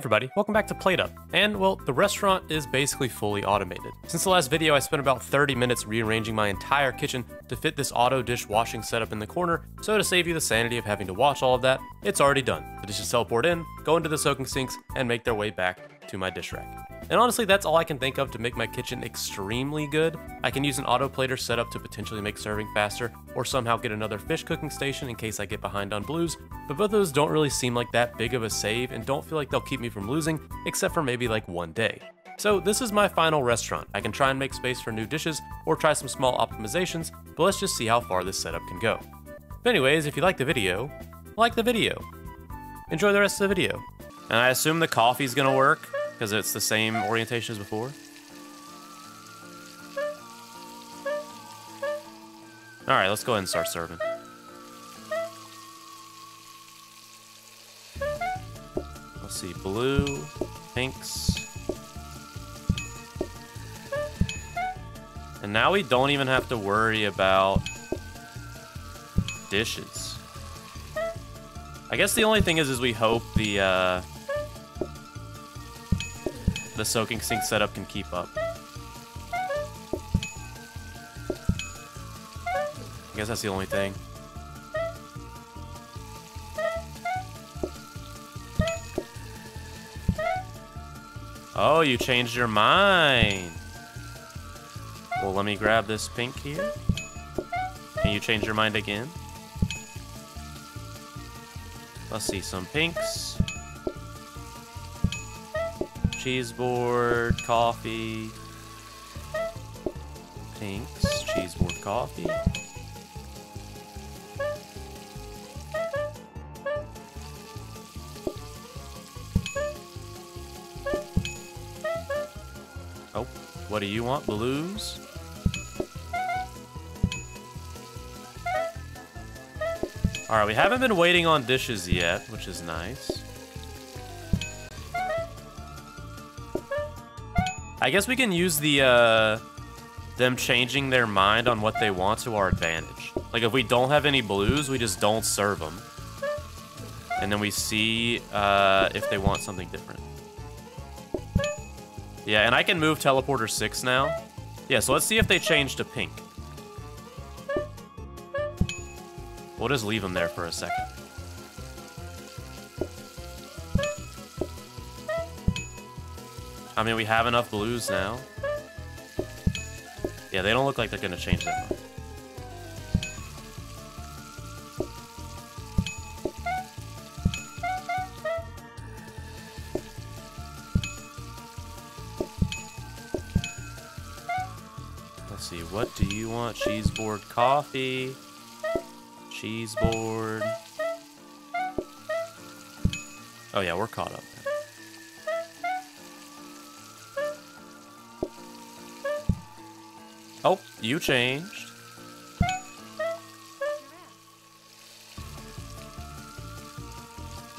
everybody, welcome back to PlateUp. And well, the restaurant is basically fully automated. Since the last video, I spent about 30 minutes rearranging my entire kitchen to fit this auto dish washing setup in the corner, so to save you the sanity of having to watch all of that, it's already done. The dishes teleport in, go into the soaking sinks, and make their way back to my dish rack. And honestly, that's all I can think of to make my kitchen extremely good. I can use an auto plater setup to potentially make serving faster, or somehow get another fish cooking station in case I get behind on blues, but both of those don't really seem like that big of a save and don't feel like they'll keep me from losing, except for maybe like one day. So this is my final restaurant. I can try and make space for new dishes or try some small optimizations, but let's just see how far this setup can go. But anyways, if you like the video, like the video. Enjoy the rest of the video. And I assume the coffee's gonna work, because it's the same orientation as before. Alright, let's go ahead and start serving. Let's see, blue, pinks. And now we don't even have to worry about dishes. I guess the only thing is, is we hope the, uh, the soaking sink setup can keep up. I guess that's the only thing. Oh, you changed your mind. Well, let me grab this pink here. Can you change your mind again? Let's see, some pinks. Cheese board, coffee. Pinks, cheese board, coffee. Oh, what do you want? Blues? Alright, we haven't been waiting on dishes yet, which is nice. I guess we can use the, uh, them changing their mind on what they want to our advantage. Like, if we don't have any blues, we just don't serve them. And then we see, uh, if they want something different. Yeah, and I can move Teleporter 6 now. Yeah, so let's see if they change to pink. We'll just leave them there for a second. I mean, we have enough blues now. Yeah, they don't look like they're going to change that much. Let's see, what do you want? Cheese board coffee. Cheese board. Oh yeah, we're caught up. You changed.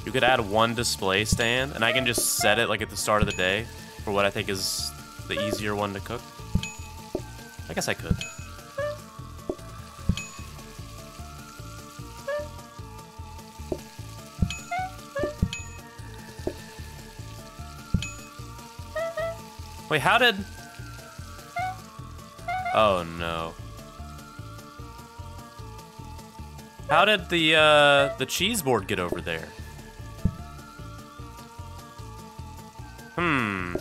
You could add one display stand, and I can just set it like at the start of the day for what I think is the easier one to cook. I guess I could. Wait, how did... Oh, no. How did the, uh, the cheese board get over there? Hmm.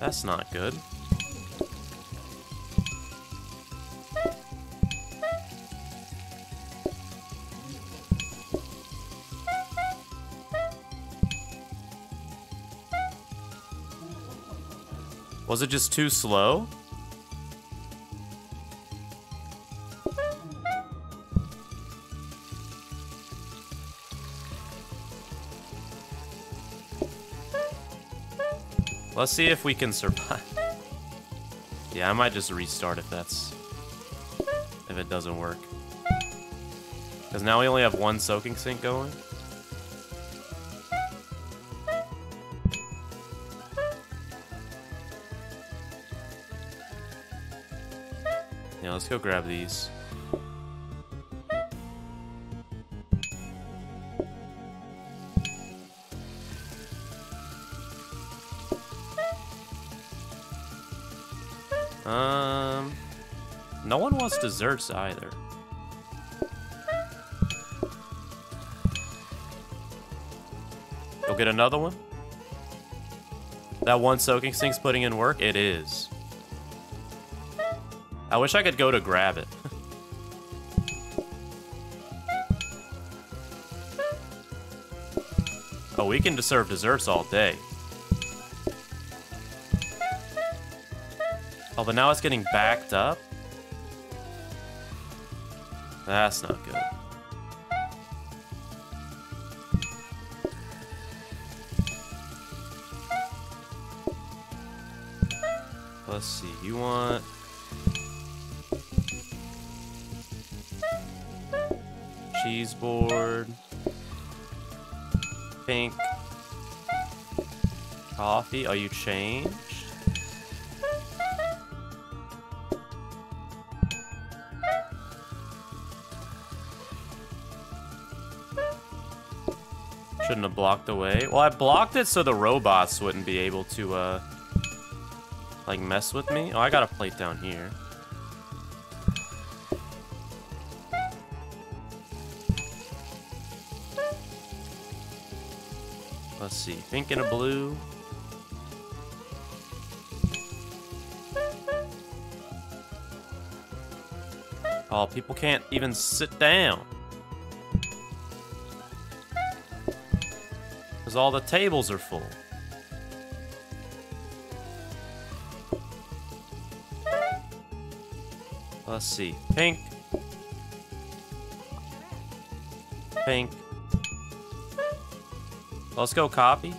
That's not good. Was it just too slow? Let's see if we can survive. yeah, I might just restart if that's... If it doesn't work. Because now we only have one soaking sink going. Let's go grab these. Um, no one wants desserts either. You'll get another one? That one soaking sink's putting in work? It is. I wish I could go to grab it. oh, we can serve desserts all day. Oh, but now it's getting backed up? That's not good. Let's see, you want... Cheese board. Pink. Coffee. Oh, you changed? Shouldn't have blocked the way. Well, I blocked it so the robots wouldn't be able to, uh, like, mess with me. Oh, I got a plate down here. Let's see, pink and a blue. Oh, people can't even sit down. Because all the tables are full. Let's see. Pink. Pink. Let's go copy.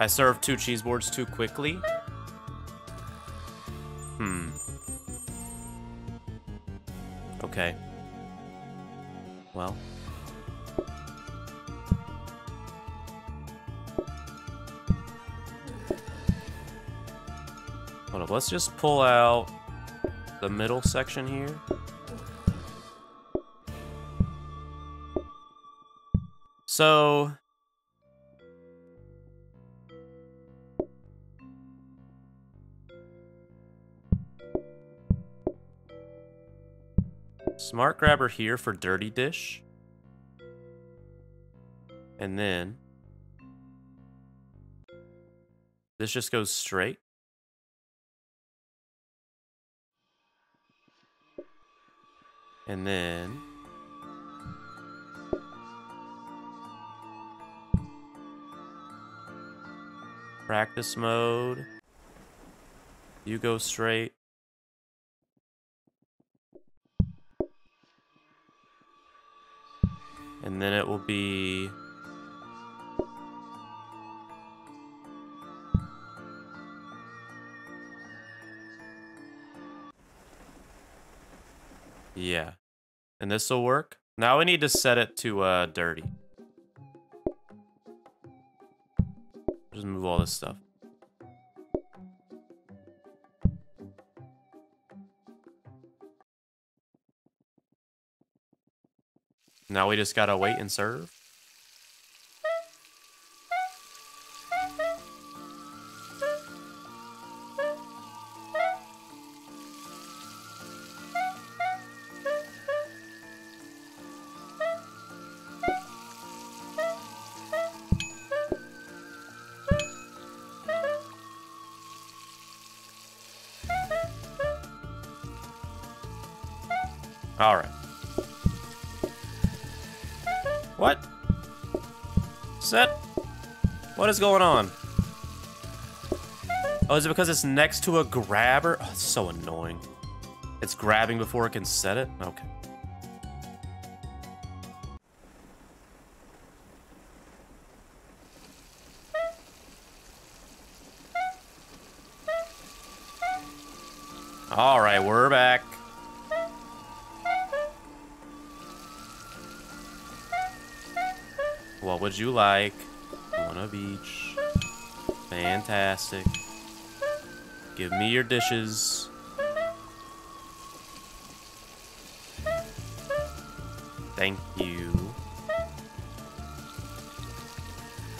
I served two cheese boards too quickly. Hmm. Okay. Well. Hold up, let's just pull out the middle section here. So... Smart grabber here for dirty dish. And then... This just goes straight. And then... Practice mode. You go straight. And then it will be... Yeah. And this will work. Now we need to set it to uh, dirty. Just move all this stuff. Now we just gotta wait and serve. What is going on? Oh, is it because it's next to a grabber? Oh, it's so annoying. It's grabbing before it can set it? Okay. All right, we're back. What would you like? One of each. Fantastic. Give me your dishes. Thank you.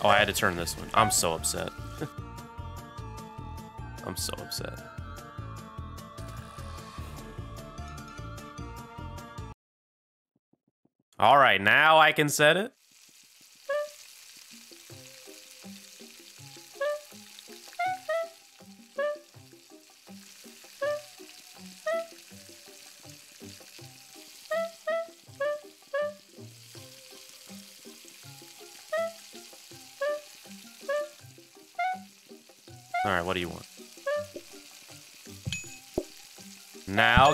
Oh, I had to turn this one. I'm so upset. I'm so upset. All right, now I can set it.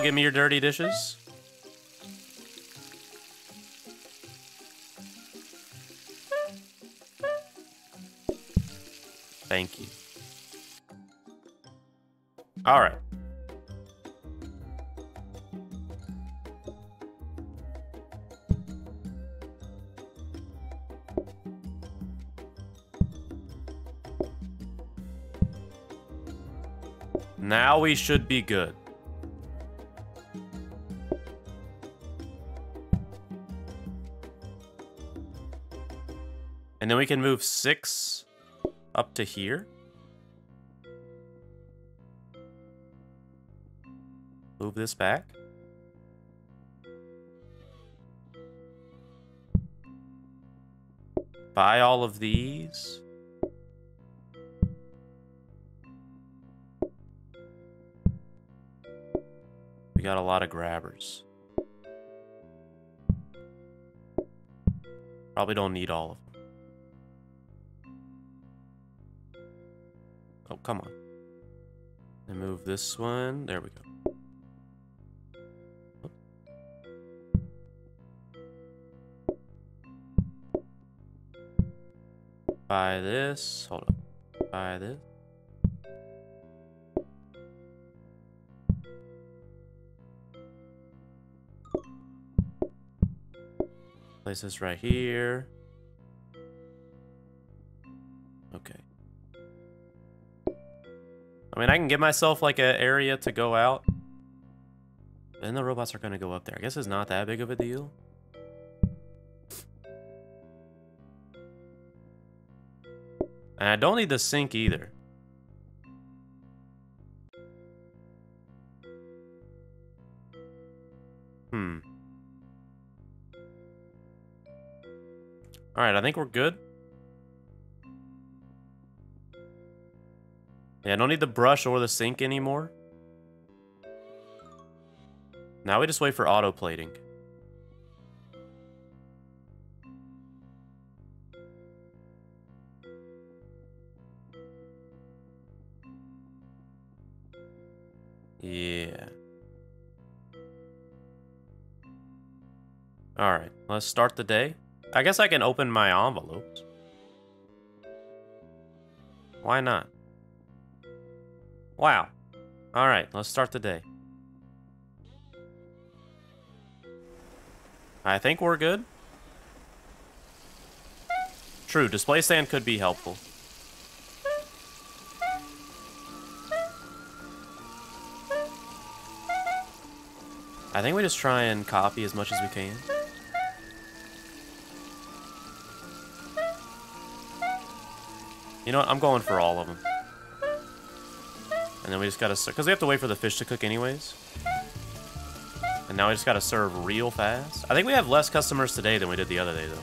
Give me your dirty dishes. Thank you. All right. Now we should be good. And then we can move six up to here. Move this back. Buy all of these. We got a lot of grabbers. Probably don't need all of them. Oh, come on. And move this one. There we go. Buy this. Hold on. Buy this. Place this right here. I mean, I can give myself like an area to go out. Then the robots are to go up there. I guess it's not that big of a deal. And I don't need the sink either. Hmm. Alright, I think we're good. Yeah, I don't need the brush or the sink anymore. Now we just wait for auto plating. Yeah. Alright, let's start the day. I guess I can open my envelopes. Why not? Wow. Alright, let's start the day. I think we're good. True, display stand could be helpful. I think we just try and copy as much as we can. You know what? I'm going for all of them. And then we just gotta... serve, Because we have to wait for the fish to cook anyways. And now we just gotta serve real fast. I think we have less customers today than we did the other day, though.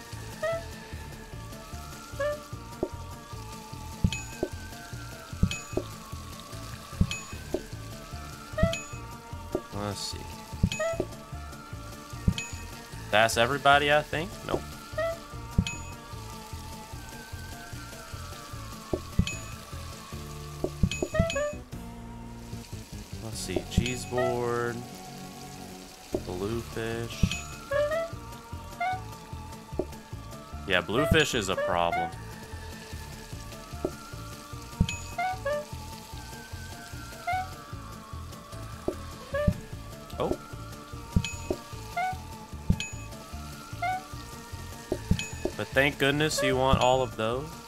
Let's see. That's everybody, I think? Nope. bluefish is a problem. Oh. But thank goodness you want all of those.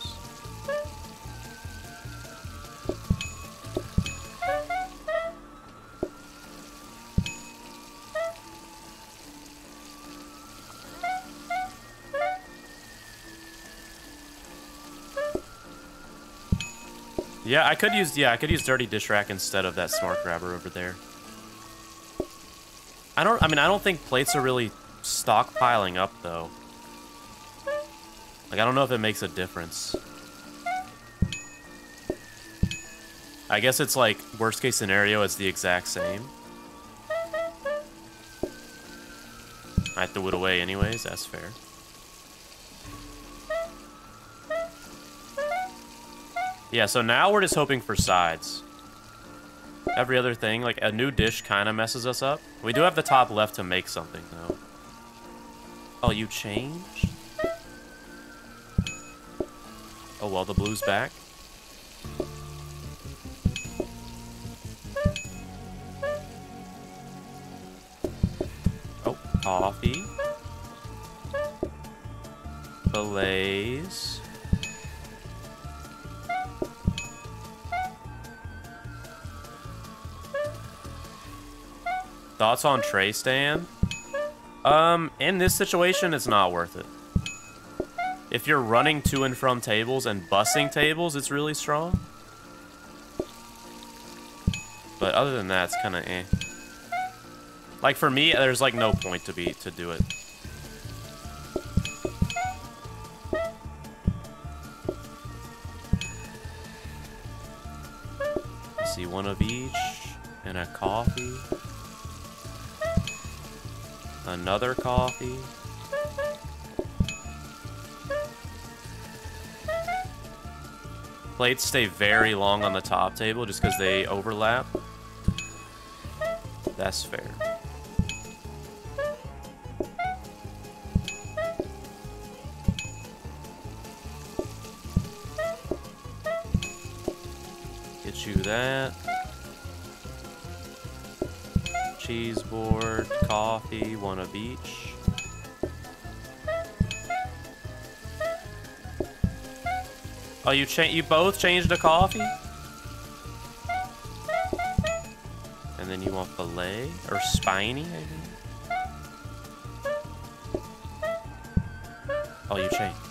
Yeah, I could use yeah, I could use dirty dish rack instead of that smart grabber over there. I don't I mean I don't think plates are really stockpiling up though. Like I don't know if it makes a difference. I guess it's like worst case scenario it's the exact same. I threw it away anyways, that's fair. Yeah, so now we're just hoping for sides. Every other thing, like a new dish kind of messes us up. We do have the top left to make something, though. Oh, you changed? Oh, well, the blue's back. On tray stand? Um, in this situation, it's not worth it. If you're running to and from tables and bussing tables, it's really strong. But other than that, it's kind of eh. Like for me, there's like no point to be to do it. Another coffee. Plates stay very long on the top table just because they overlap. That's fair. Get you that. cheese coffee, one of each. Oh, you cha you both changed the coffee? And then you want filet or spiny, I. Oh, you changed.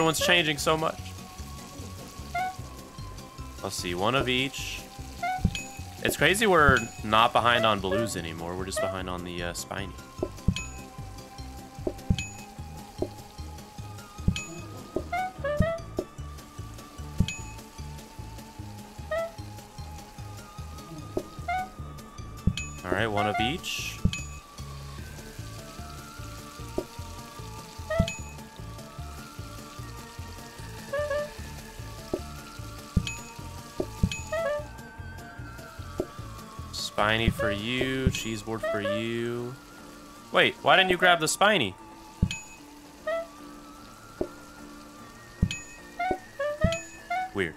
Everyone's changing so much. Let's see, one of each. It's crazy we're not behind on blues anymore. We're just behind on the uh, spiny. Spiny for you, cheese board for you. Wait, why didn't you grab the spiny? Weird.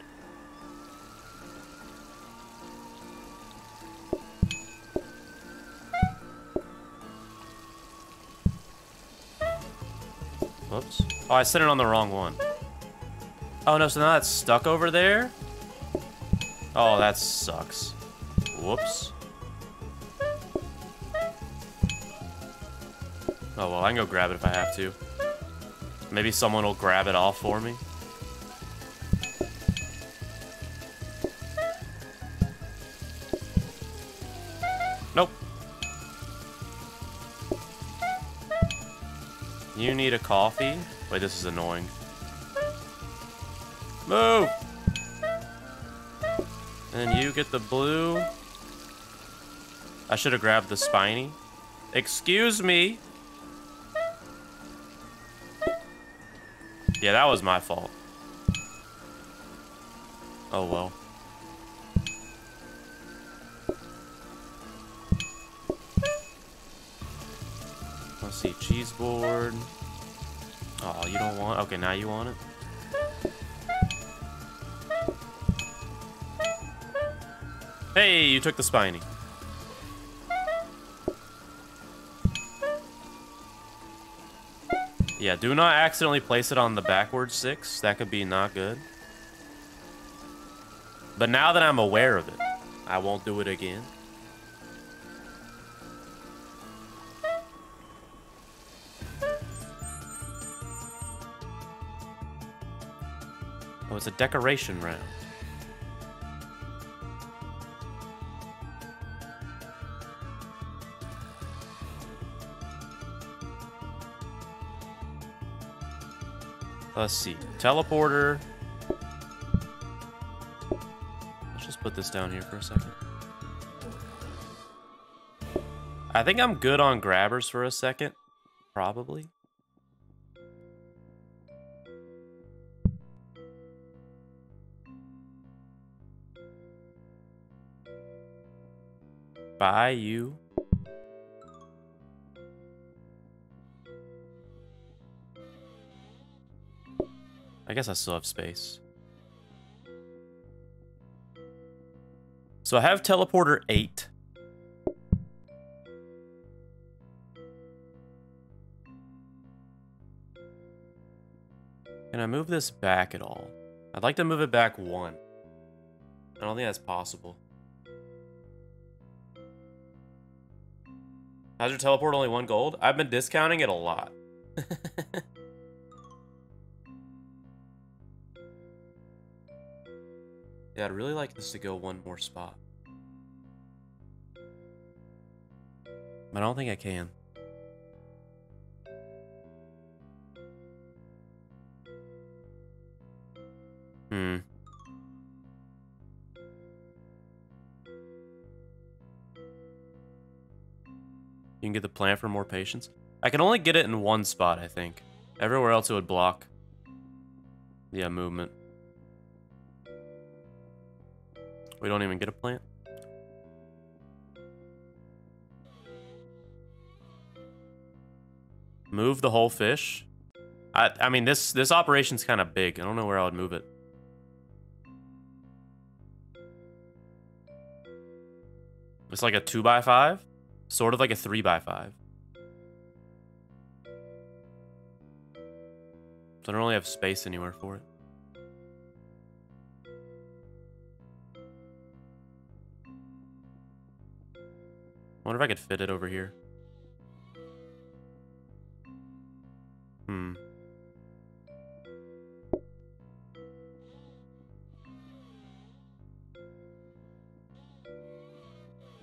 Whoops. Oh, I set it on the wrong one. Oh no, so now that's stuck over there? Oh, that sucks. Whoops. Oh, well, I can go grab it if I have to. Maybe someone will grab it off for me. Nope. You need a coffee? Wait, this is annoying. Move! And you get the blue. I should have grabbed the spiny. Excuse me. Yeah, that was my fault. Oh, well. Let's see, cheese board. Oh, you don't want Okay, now you want it? Hey, you took the spiny. Yeah, do not accidentally place it on the backwards six. That could be not good. But now that I'm aware of it, I won't do it again. Oh, it's a decoration round. Let's see. Teleporter. Let's just put this down here for a second. I think I'm good on grabbers for a second. Probably. Bye, you. I guess I still have space. So I have teleporter 8. Can I move this back at all? I'd like to move it back one. I don't think that's possible. How's your teleport only one gold? I've been discounting it a lot. Yeah, I'd really like this to go one more spot. But I don't think I can. Hmm. You can get the plant for more patience. I can only get it in one spot, I think. Everywhere else it would block. Yeah, movement. We don't even get a plant? Move the whole fish? I, I mean, this, this operation's kind of big. I don't know where I would move it. It's like a 2 by 5 Sort of like a 3 by 5 So I don't really have space anywhere for it. Wonder if I could fit it over here. Hmm.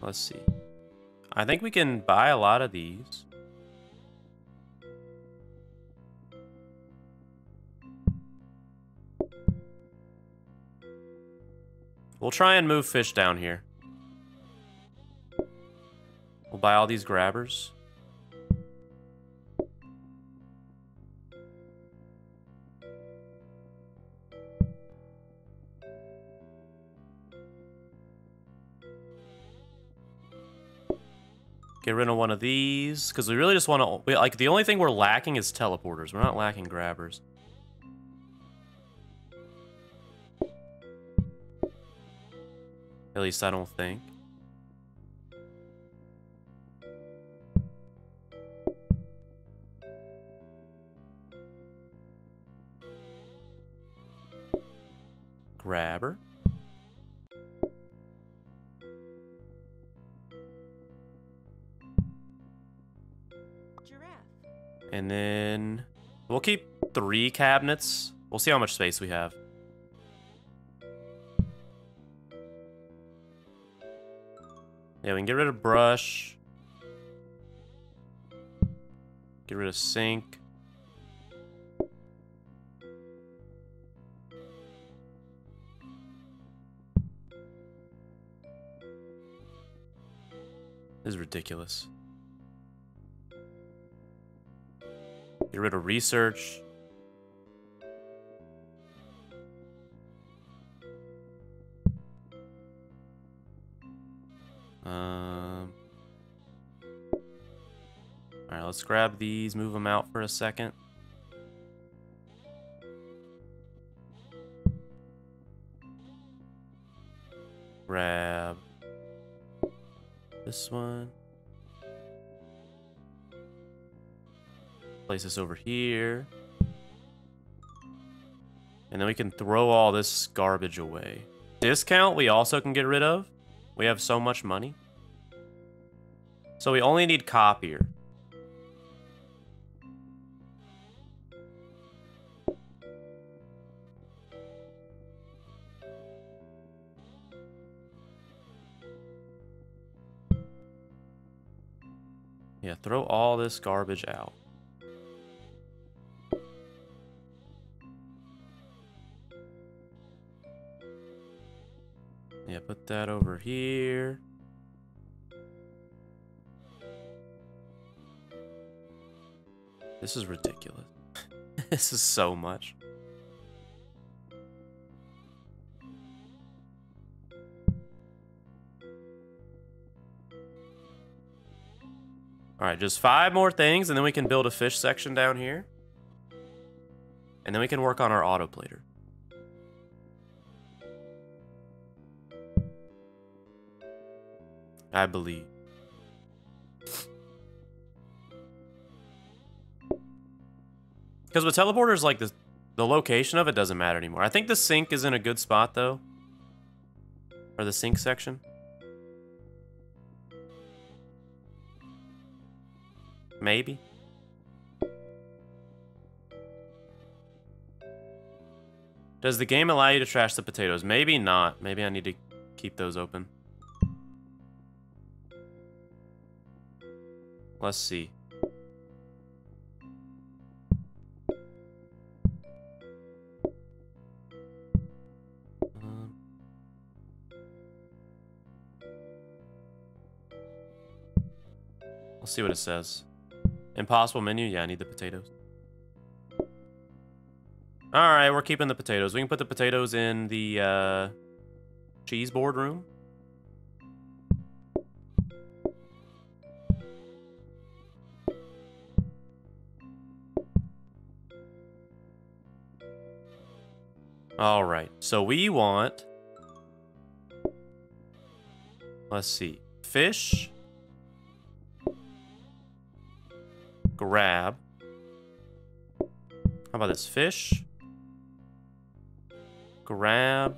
Let's see. I think we can buy a lot of these. We'll try and move fish down here. We'll buy all these grabbers. Get rid of one of these, because we really just want to... Like, the only thing we're lacking is teleporters. We're not lacking grabbers. At least I don't think. And then we'll keep three cabinets. We'll see how much space we have. Yeah, we can get rid of brush. Get rid of sink. This is ridiculous. Get rid of research. Um. Alright, let's grab these, move them out for a second. Place this over here. And then we can throw all this garbage away. Discount we also can get rid of. We have so much money. So we only need copier. Yeah, throw all this garbage out. Yeah, put that over here. This is ridiculous. this is so much. All right, just five more things, and then we can build a fish section down here. And then we can work on our autoplater. I believe. Because with teleporters, like, the, the location of it doesn't matter anymore. I think the sink is in a good spot, though. Or the sink section. Maybe. Does the game allow you to trash the potatoes? Maybe not. Maybe I need to keep those open. Let's see. Um, Let's see what it says. Impossible menu? Yeah, I need the potatoes. Alright, we're keeping the potatoes. We can put the potatoes in the uh, cheese board room. Alright, so we want... Let's see. Fish. grab. How about this? Fish. Grab.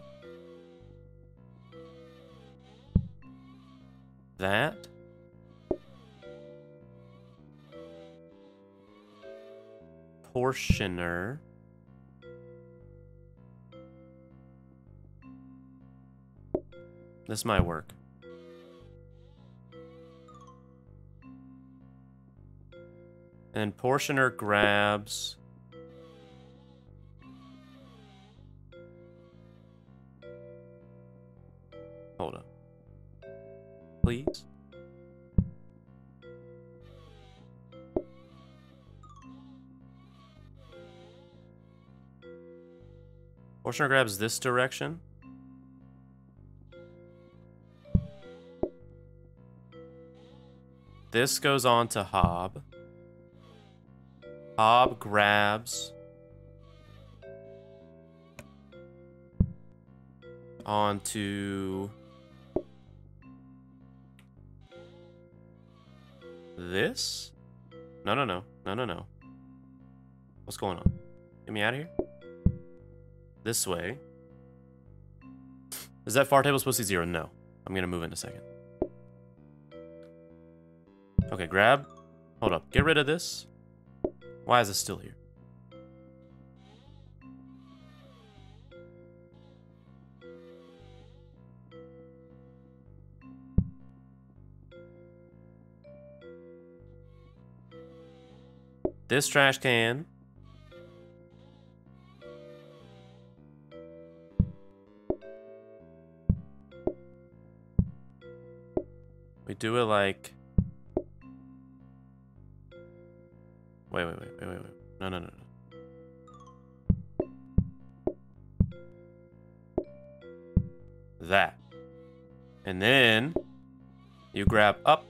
That. Portioner. This might work. And Portioner grabs... Hold up. Please? Portioner grabs this direction. This goes on to Hob. Hob grabs onto this? No, no, no. No, no, no. What's going on? Get me out of here. This way. Is that far table supposed to be zero? No. I'm going to move in a second. Okay, grab. Hold up. Get rid of this. Why is it still here? This trash can. We do it like Wait, wait, wait, wait, wait, wait. No, no, no, no. That. And then you grab up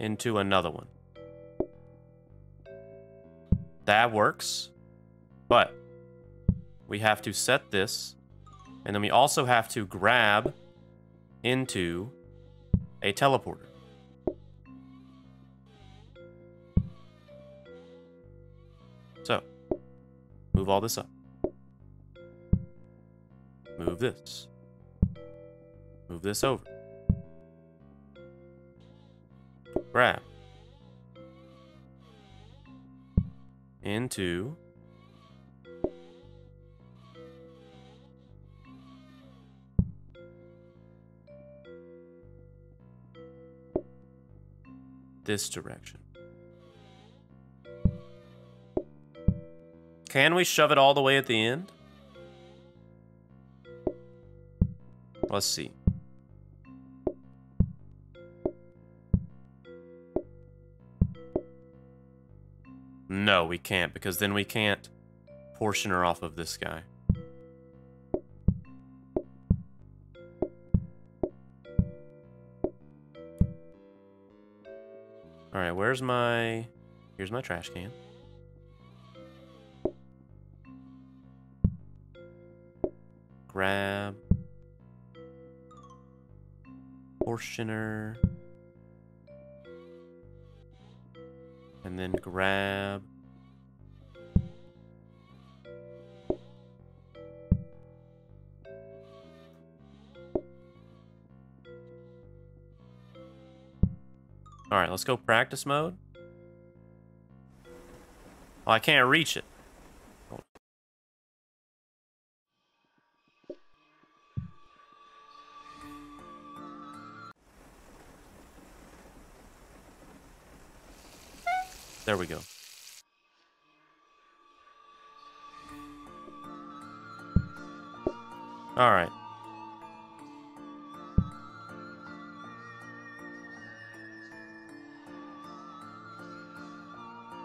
into another one. That works. But we have to set this. And then we also have to grab into a teleporter. Move all this up. Move this. Move this over. Grab. Into this direction. Can we shove it all the way at the end? Let's see. No, we can't, because then we can't portion her off of this guy. Alright, where's my... Here's my trash can. Grab. Portioner. And then grab. All right, let's go practice mode. Oh, I can't reach it. There we go. All right.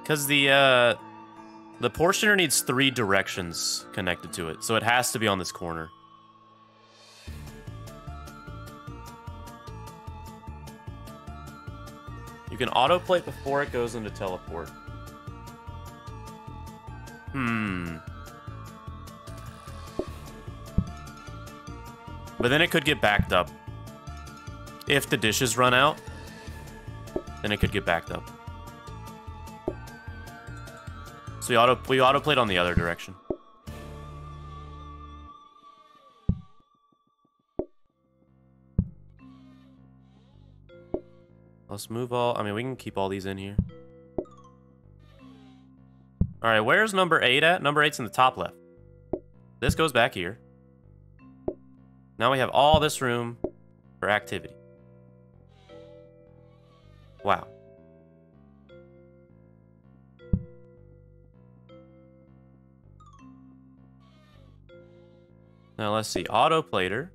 Because the, uh, the portioner needs three directions connected to it, so it has to be on this corner. Can autoplate before it goes into teleport. Hmm. But then it could get backed up. If the dishes run out, then it could get backed up. So we auto we autoplated on the other direction. Let's move all... I mean, we can keep all these in here. Alright, where's number 8 at? Number 8's in the top left. This goes back here. Now we have all this room for activity. Wow. Now let's see. Autoplater.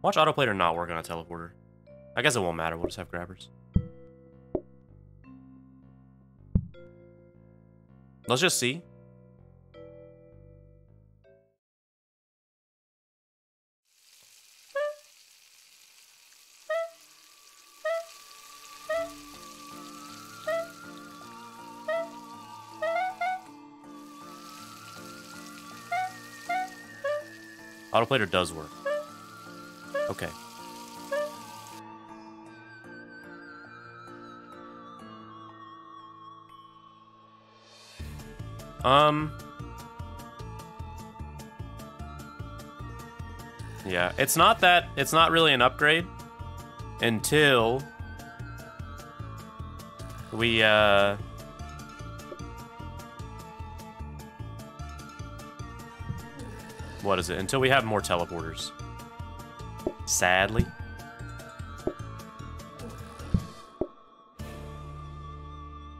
Watch autoplater not work on a teleporter. I guess it won't matter. We'll just have grabbers. Let's just see. Autoplater does work. Okay. Um. Yeah, it's not that, it's not really an upgrade until we, uh, what is it? Until we have more teleporters. Sadly.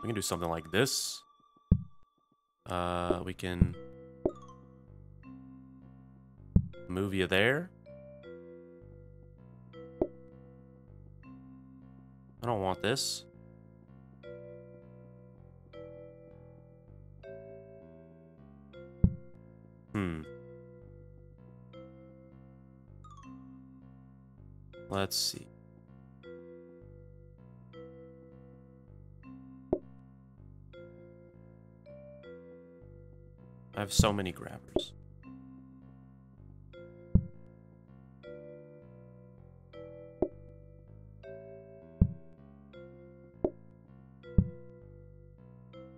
We can do something like this. Uh, we can move you there. I don't want this. Hmm. Let's see. I have so many grabbers.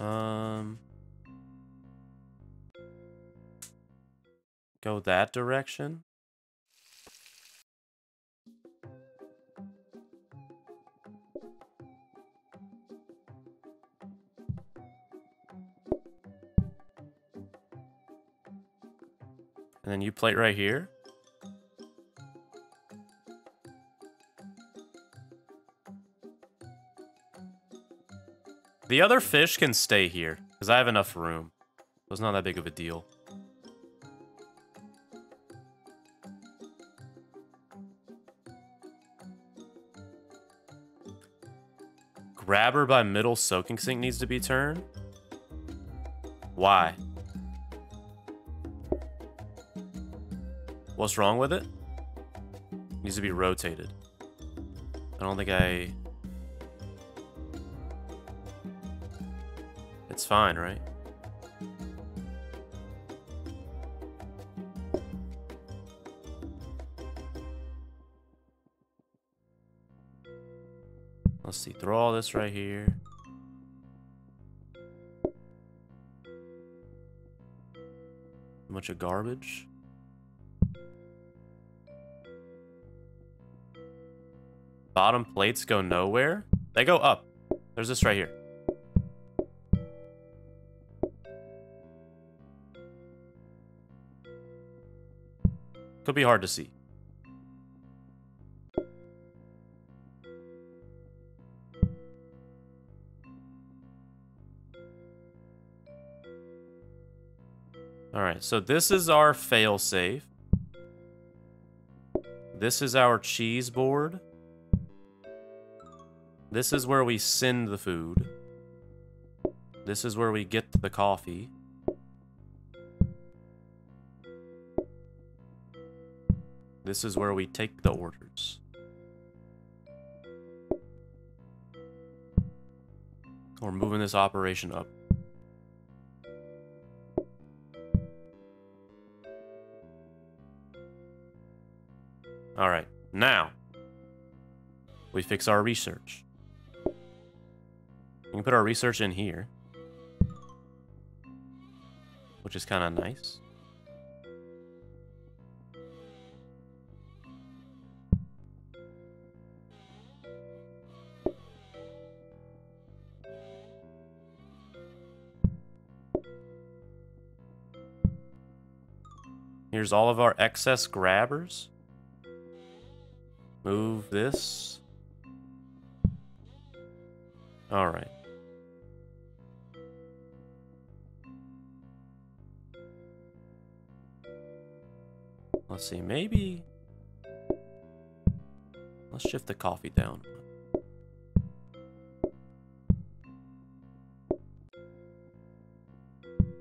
Um... Go that direction? And then you plate right here. The other fish can stay here, because I have enough room. So it's not that big of a deal. Grabber by middle soaking sink needs to be turned? Why? What's wrong with it? Needs to be rotated. I don't think I... It's fine, right? Let's see, throw all this right here. A bunch of garbage. Bottom plates go nowhere? They go up. There's this right here. Could be hard to see. Alright, so this is our failsafe. This is our cheese board. This is where we send the food. This is where we get the coffee. This is where we take the orders. We're moving this operation up. All right, now we fix our research. We can put our research in here, which is kind of nice. Here's all of our excess grabbers. Move this. All right. Let's see, maybe... Let's shift the coffee down.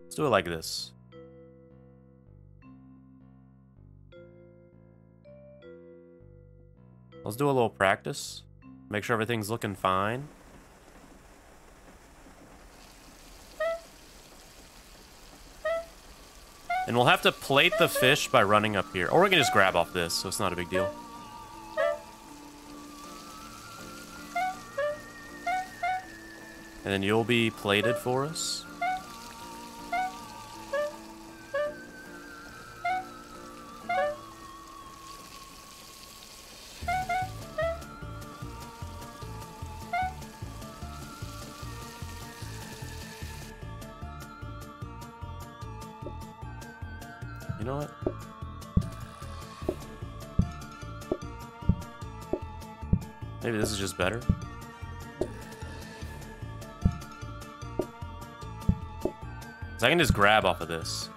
Let's do it like this. Let's do a little practice. Make sure everything's looking fine. And we'll have to plate the fish by running up here. Or we can just grab off this, so it's not a big deal. And then you'll be plated for us. Better. So I can just grab off of this.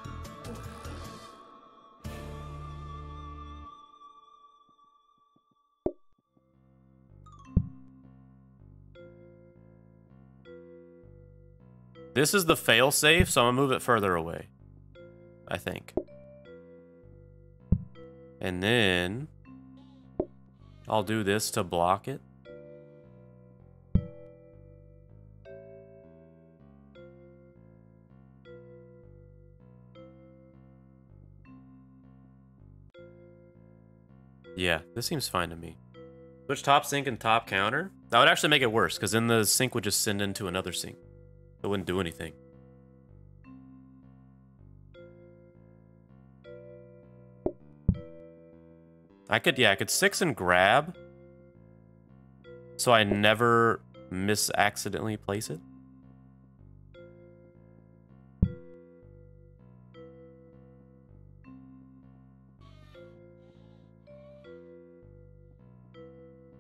This is the fail safe, so I'm gonna move it further away. I think. And then I'll do this to block it. This seems fine to me. Switch top sink and top counter? That would actually make it worse, because then the sink would just send into another sink. It wouldn't do anything. I could, yeah, I could six and grab. So I never miss accidentally place it.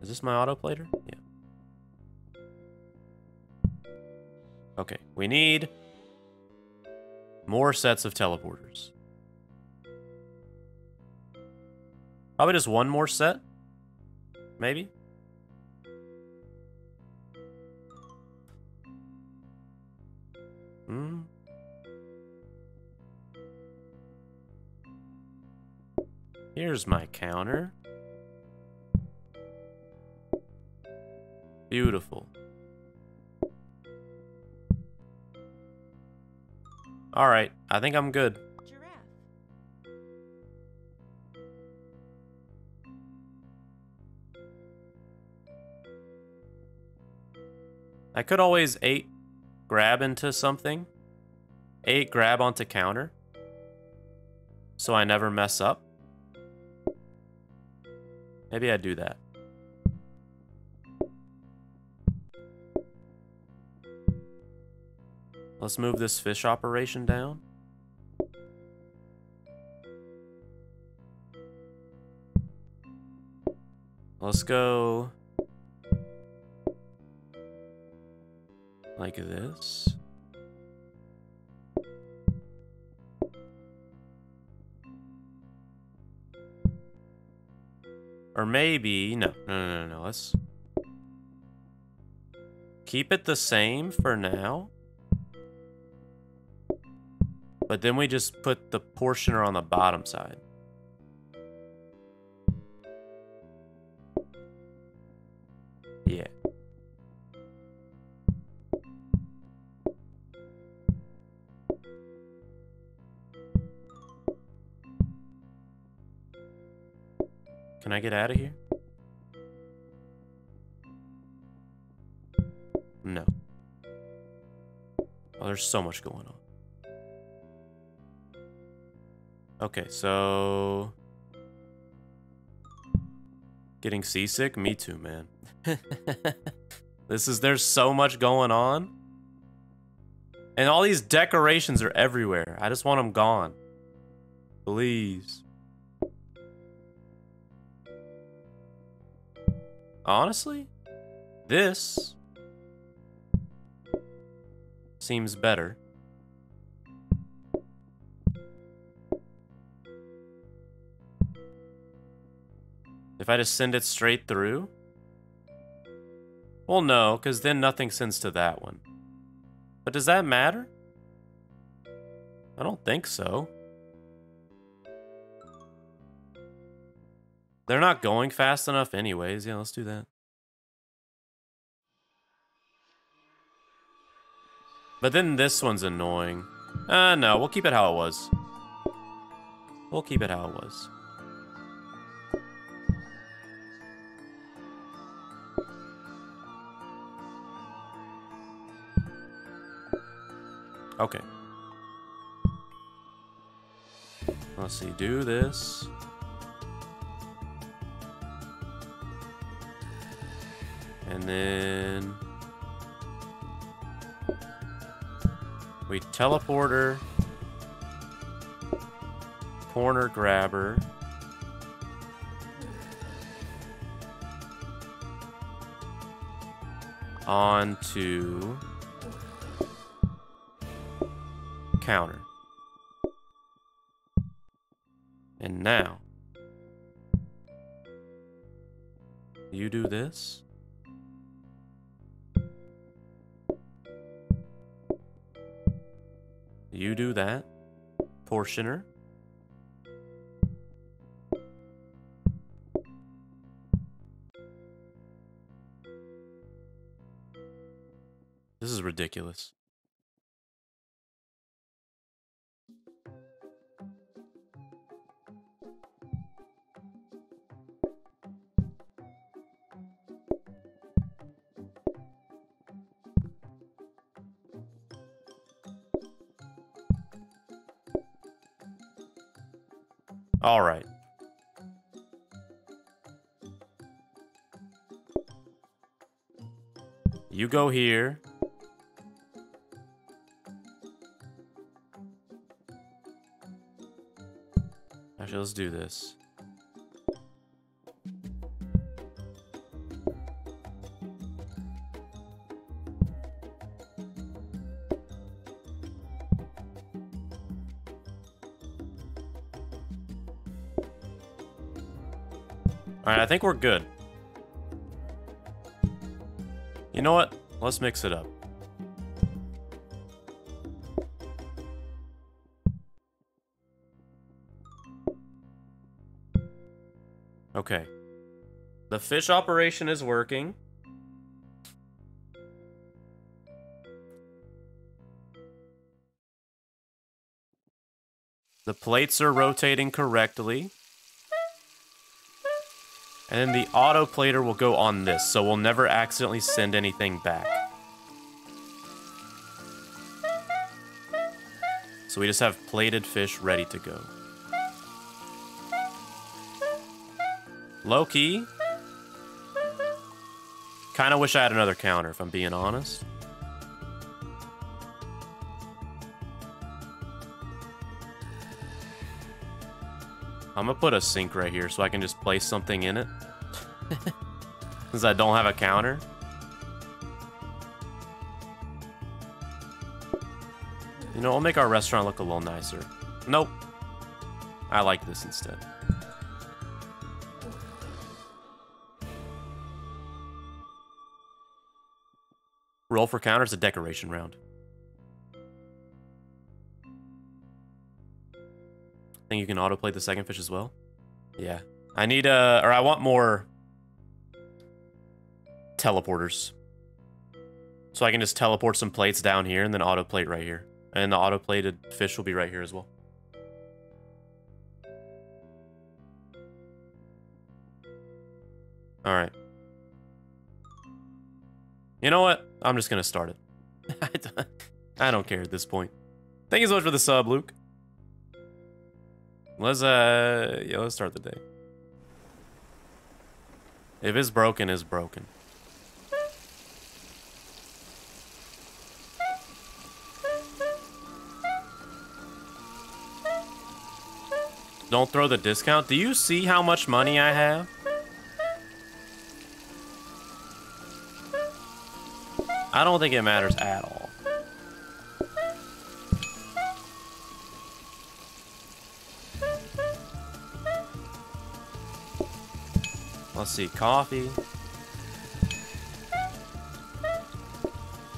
Is this my autoplater? Yeah. Okay, we need more sets of teleporters. Probably just one more set. Maybe. Hmm. Here's my counter. Beautiful. Alright, I think I'm good. I could always 8 grab into something. 8 grab onto counter. So I never mess up. Maybe I do that. Let's move this fish operation down. Let's go like this. Or maybe, no, no, no, no, let's keep it the same for now. But then we just put the portioner on the bottom side. Yeah. Can I get out of here? No. Oh, there's so much going on. Okay, so... Getting seasick? Me too, man. this is, there's so much going on. And all these decorations are everywhere. I just want them gone. Please. Honestly, this seems better. If I just send it straight through? Well, no, because then nothing sends to that one. But does that matter? I don't think so. They're not going fast enough anyways. Yeah, let's do that. But then this one's annoying. Uh, no, we'll keep it how it was. We'll keep it how it was. Okay. Let's see, do this. And then... We teleporter. Corner grabber. Onto... counter. And now, you do this. You do that. Portioner. This is ridiculous. All right. You go here. Actually, let's do this. Alright, I think we're good. You know what? Let's mix it up. Okay. The fish operation is working. The plates are rotating correctly. And then the auto plater will go on this, so we'll never accidentally send anything back. So we just have plated fish ready to go. Low key. Kind of wish I had another counter, if I'm being honest. I'm gonna put a sink right here so I can just place something in it. Since I don't have a counter. You know, we'll make our restaurant look a little nicer. Nope. I like this instead. Roll for counters, a decoration round. Think you can autoplate the second fish as well? Yeah. I need, uh, or I want more teleporters. So I can just teleport some plates down here and then autoplate right here. And the autoplated fish will be right here as well. Alright. You know what? I'm just gonna start it. I don't care at this point. Thank you so much for the sub, Luke. Let's uh yeah, let's start the day. If it's broken, it's broken. Don't throw the discount. Do you see how much money I have? I don't think it matters at all. See, coffee.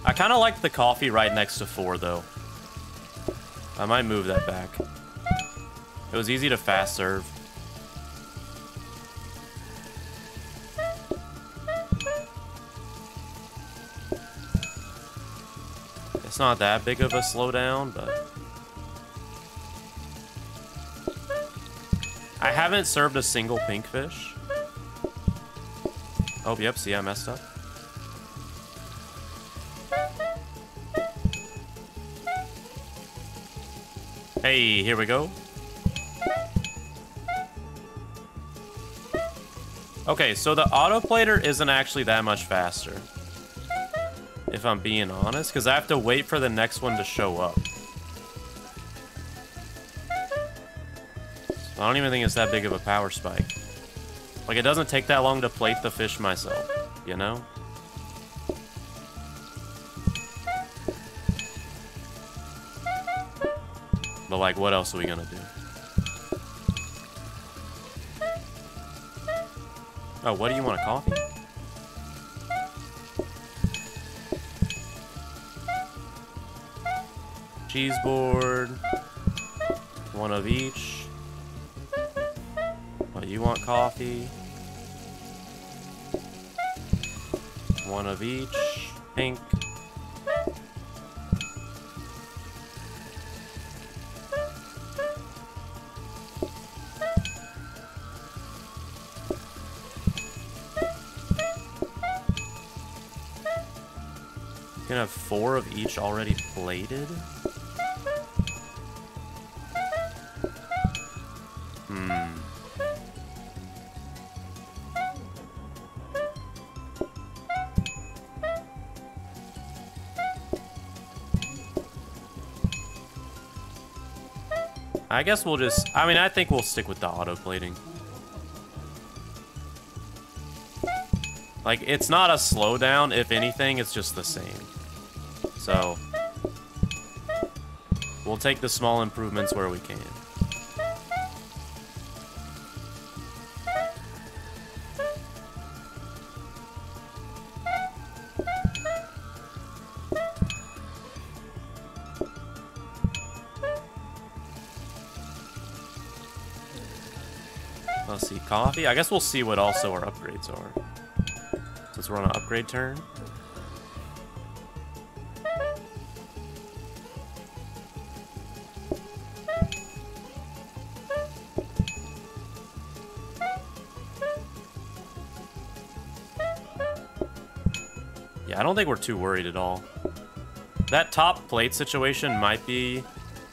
I kind of like the coffee right next to four, though. I might move that back. It was easy to fast serve. It's not that big of a slowdown, but... I haven't served a single pink fish. Oh, yep, see, I messed up. Hey, here we go. Okay, so the autoplater isn't actually that much faster. If I'm being honest, because I have to wait for the next one to show up. I don't even think it's that big of a power spike. Like, it doesn't take that long to plate the fish myself, you know? But, like, what else are we gonna do? Oh, what do you want, a coffee? Cheese board. One of each. You want coffee? One of each. Pink. Gonna have four of each already plated? I guess we'll just... I mean, I think we'll stick with the auto plating. Like, it's not a slowdown. If anything, it's just the same. So, we'll take the small improvements where we can. See. I guess we'll see what also our upgrades are. Since we're on an upgrade turn. Yeah, I don't think we're too worried at all. That top plate situation might be...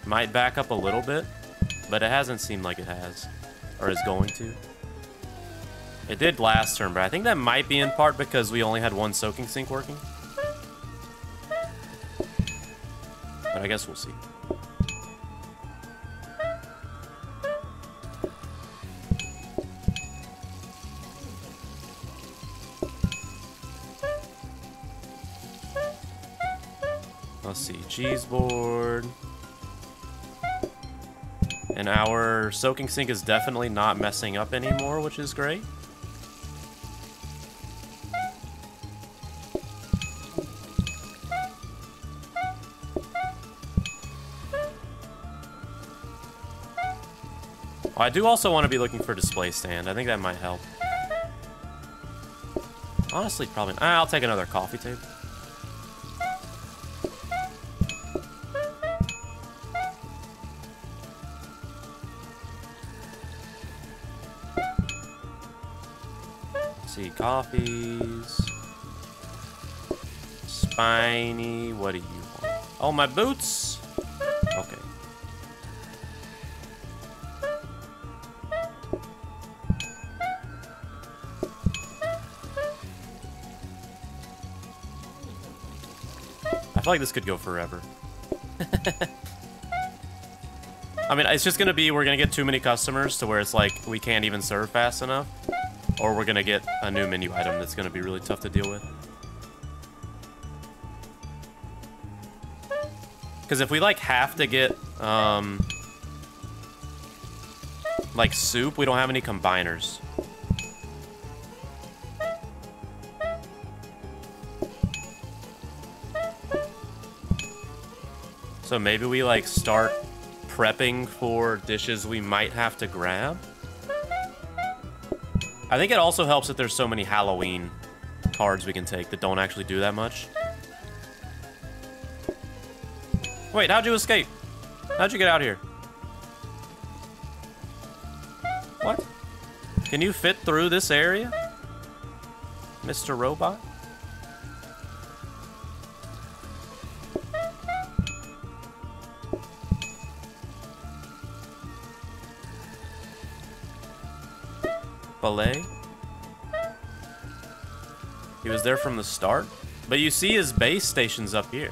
might back up a little bit, but it hasn't seemed like it has. Or is going to. It did last turn, but I think that might be in part because we only had one soaking sink working. But I guess we'll see. Let's see, cheese board. And our soaking sink is definitely not messing up anymore, which is great. I do also want to be looking for display stand. I think that might help. Honestly, probably. Ah, I'll take another coffee table. see, coffees. Spiny, what do you want? Oh, my boots! Feel like this could go forever. I mean, it's just gonna be, we're gonna get too many customers to where it's like, we can't even serve fast enough. Or we're gonna get a new menu item that's gonna be really tough to deal with. Because if we, like, have to get, um... Like, soup, we don't have any combiners. So maybe we, like, start prepping for dishes we might have to grab? I think it also helps that there's so many Halloween cards we can take that don't actually do that much. Wait, how'd you escape? How'd you get out here? What? Can you fit through this area? Mr. Robot? Ballet? He was there from the start? But you see his base station's up here.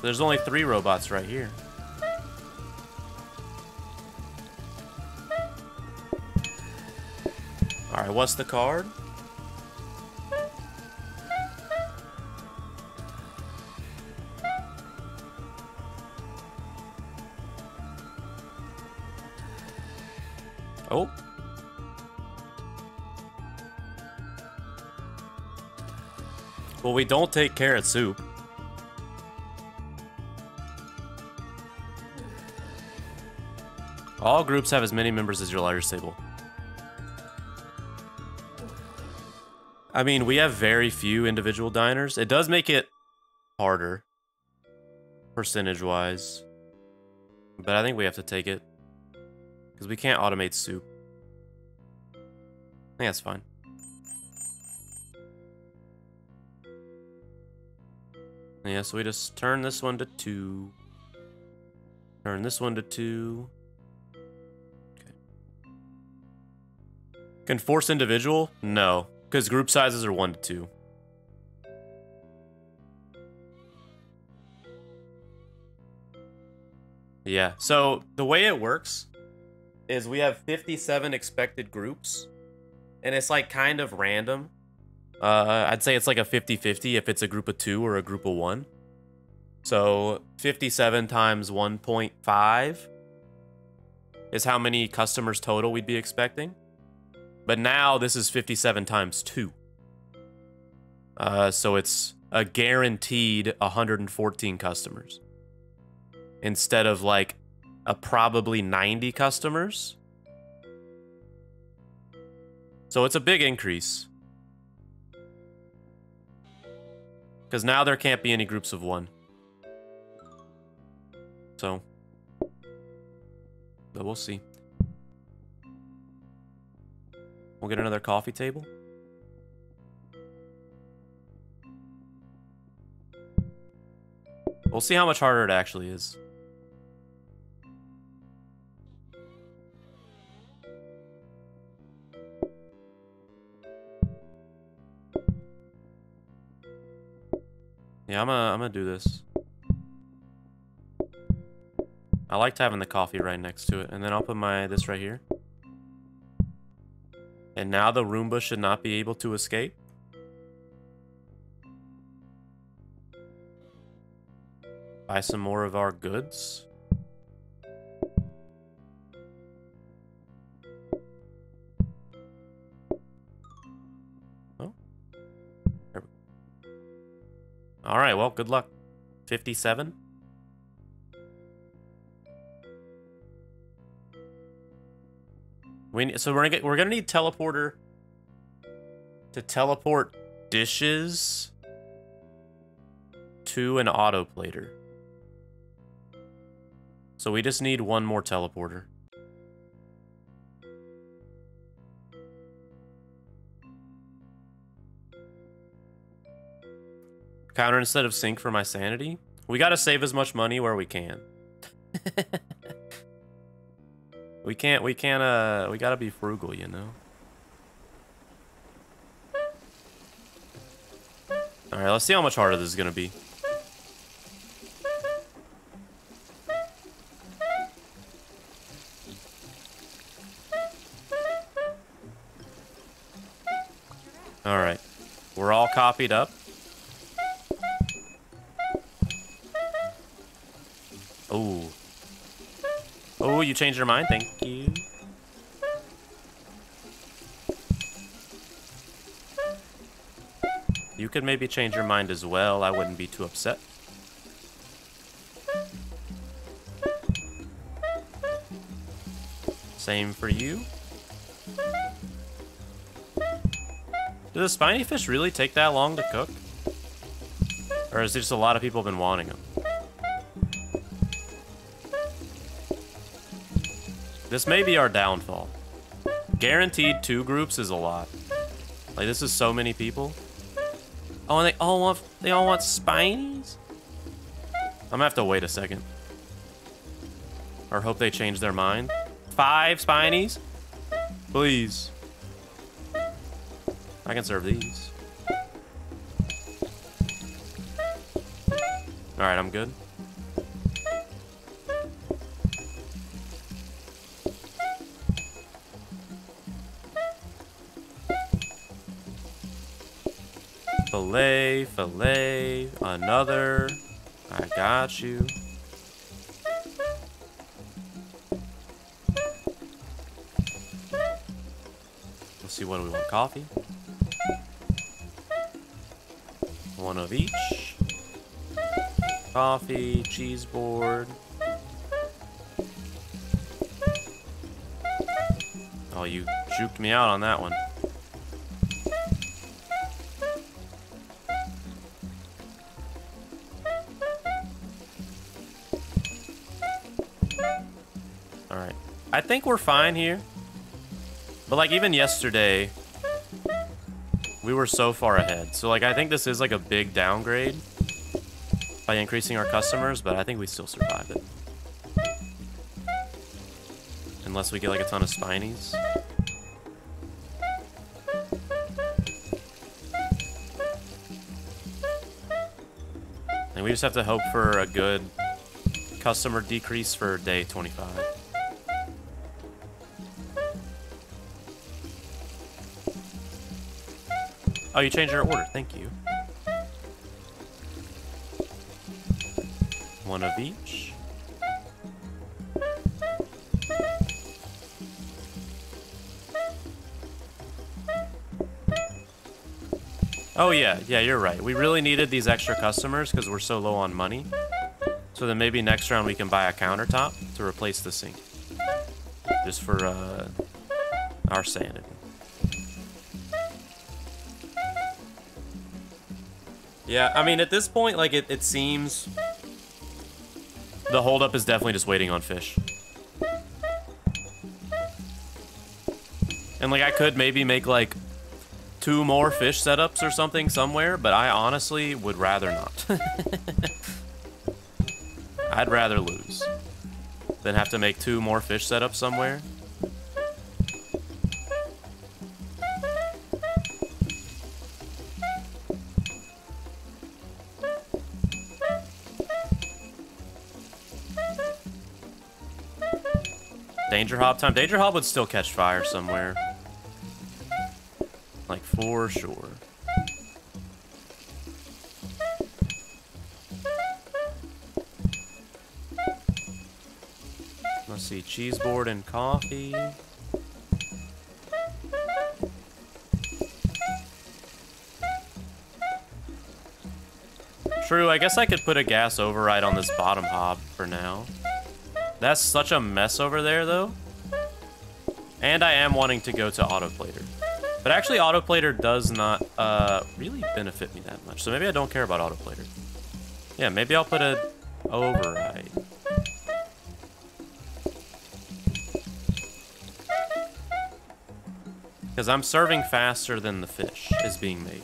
There's only three robots right here. Alright, what's the card? We don't take carrot soup. All groups have as many members as your largest table. I mean, we have very few individual diners. It does make it harder, percentage-wise. But I think we have to take it. Because we can't automate soup. I think that's fine. Yeah, so we just turn this one to two. Turn this one to two. Okay. Can force individual? No. Because group sizes are one to two. Yeah. So the way it works is we have 57 expected groups, and it's like kind of random. Uh, I'd say it's like a 50 50 if it's a group of two or a group of one. So 57 times 1.5 is how many customers total we'd be expecting. But now this is 57 times 2. Uh, so it's a guaranteed 114 customers instead of like a probably 90 customers. So it's a big increase. Because now there can't be any groups of one. So, but we'll see. We'll get another coffee table. We'll see how much harder it actually is. Yeah, I'm gonna, I'm gonna do this. I liked having the coffee right next to it. And then I'll put my this right here. And now the Roomba should not be able to escape. Buy some more of our goods. All right, well, good luck. 57? We so we're gonna we're gonna need teleporter to teleport dishes to an autoplater. So we just need one more teleporter. Counter instead of sink for my sanity. We gotta save as much money where we can. We can't, we can't, uh, we gotta be frugal, you know? Alright, let's see how much harder this is gonna be. Alright. We're all copied up. Ooh. Oh, you changed your mind. Thank you. You could maybe change your mind as well. I wouldn't be too upset. Same for you. Do the spiny fish really take that long to cook? Or is it just a lot of people have been wanting them? This may be our downfall. Guaranteed two groups is a lot. Like, this is so many people. Oh, and they all want, they all want spinies? I'm gonna have to wait a second. Or hope they change their mind. Five spinies? Please. I can serve these. Alright, I'm good. Filet, filet, another. I got you. Let's see, what do we want? Coffee? One of each. Coffee, cheese board. Oh, you juked me out on that one. think we're fine here. But, like, even yesterday, we were so far ahead. So, like, I think this is, like, a big downgrade by increasing our customers, but I think we still survive it. Unless we get, like, a ton of spinies. And we just have to hope for a good customer decrease for day 25. Oh, you changed your order. Thank you. One of each. Oh yeah, yeah, you're right. We really needed these extra customers because we're so low on money. So then maybe next round we can buy a countertop to replace the sink. Just for uh, our sanity. Yeah, I mean, at this point, like, it, it seems... The holdup is definitely just waiting on fish. And, like, I could maybe make, like, two more fish setups or something somewhere, but I honestly would rather not. I'd rather lose than have to make two more fish setups somewhere. Danger Hob time. Danger Hob would still catch fire somewhere. Like, for sure. Let's see, cheese board and coffee. True, I guess I could put a gas override on this bottom hob for now. That's such a mess over there, though. And I am wanting to go to autoplater. But actually, autoplater does not uh, really benefit me that much. So maybe I don't care about autoplater. Yeah, maybe I'll put a override. Because I'm serving faster than the fish is being made.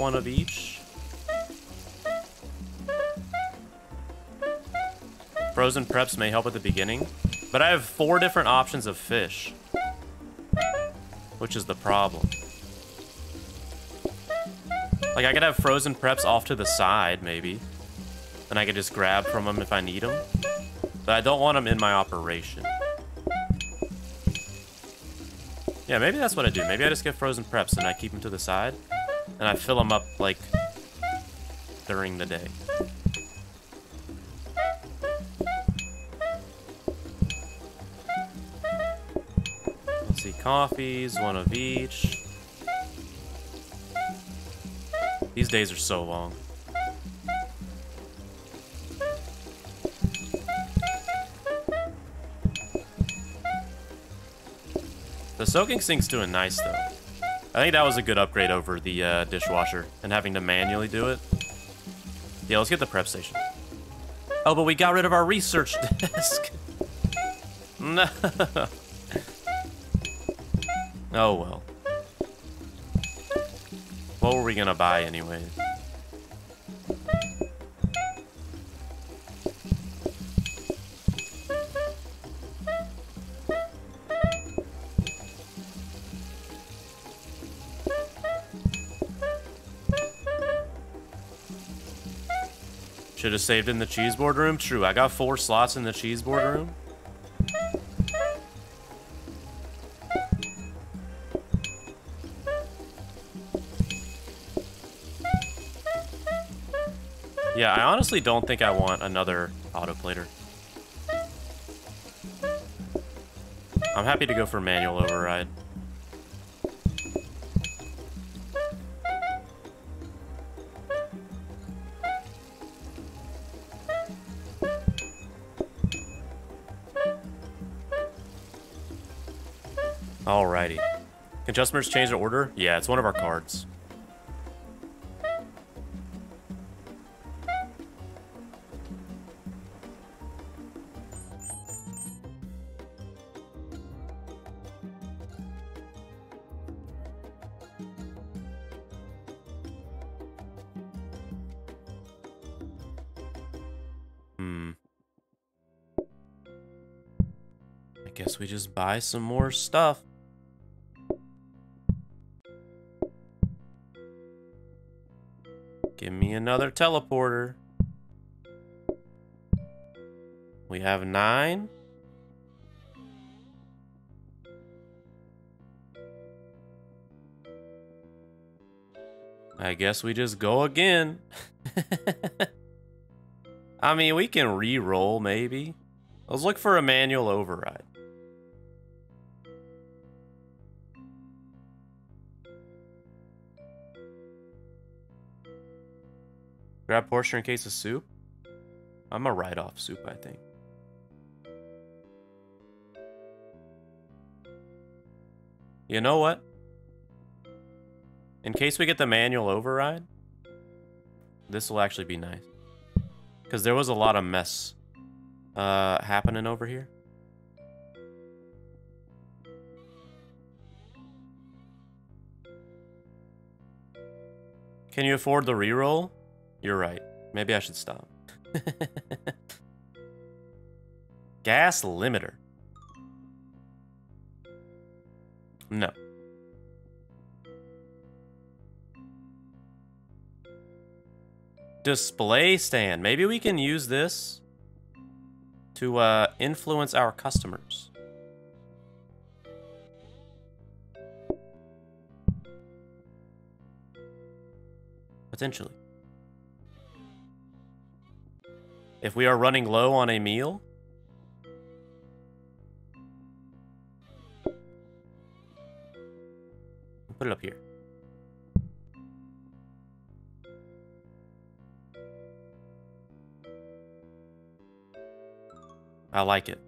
One of each? Frozen preps may help at the beginning, but I have four different options of fish, which is the problem. Like, I could have frozen preps off to the side, maybe, and I could just grab from them if I need them, but I don't want them in my operation. Yeah, maybe that's what I do. Maybe I just get frozen preps and I keep them to the side, and I fill them up, like, during the day. Let's see, coffees, one of each. These days are so long. The soaking sink's doing nice, though. I think that was a good upgrade over the uh, dishwasher and having to manually do it. Yeah, let's get the prep station. Oh, but we got rid of our research desk. no. Oh, well. What were we gonna buy anyway? Should have saved in the cheese board room. True, I got four slots in the cheese board room. Yeah, I honestly don't think I want another autoplater. I'm happy to go for manual override. Can customers change their order? Yeah, it's one of our cards. Hmm. I guess we just buy some more stuff. Another teleporter. We have nine. I guess we just go again. I mean, we can re-roll maybe. Let's look for a manual override. Grab portion in case of soup. I'm a write-off soup, I think. You know what? In case we get the manual override, this will actually be nice. Because there was a lot of mess uh, happening over here. Can you afford the reroll? You're right. Maybe I should stop. Gas limiter. No. Display stand. Maybe we can use this to uh, influence our customers. Potentially. If we are running low on a meal, put it up here. I like it.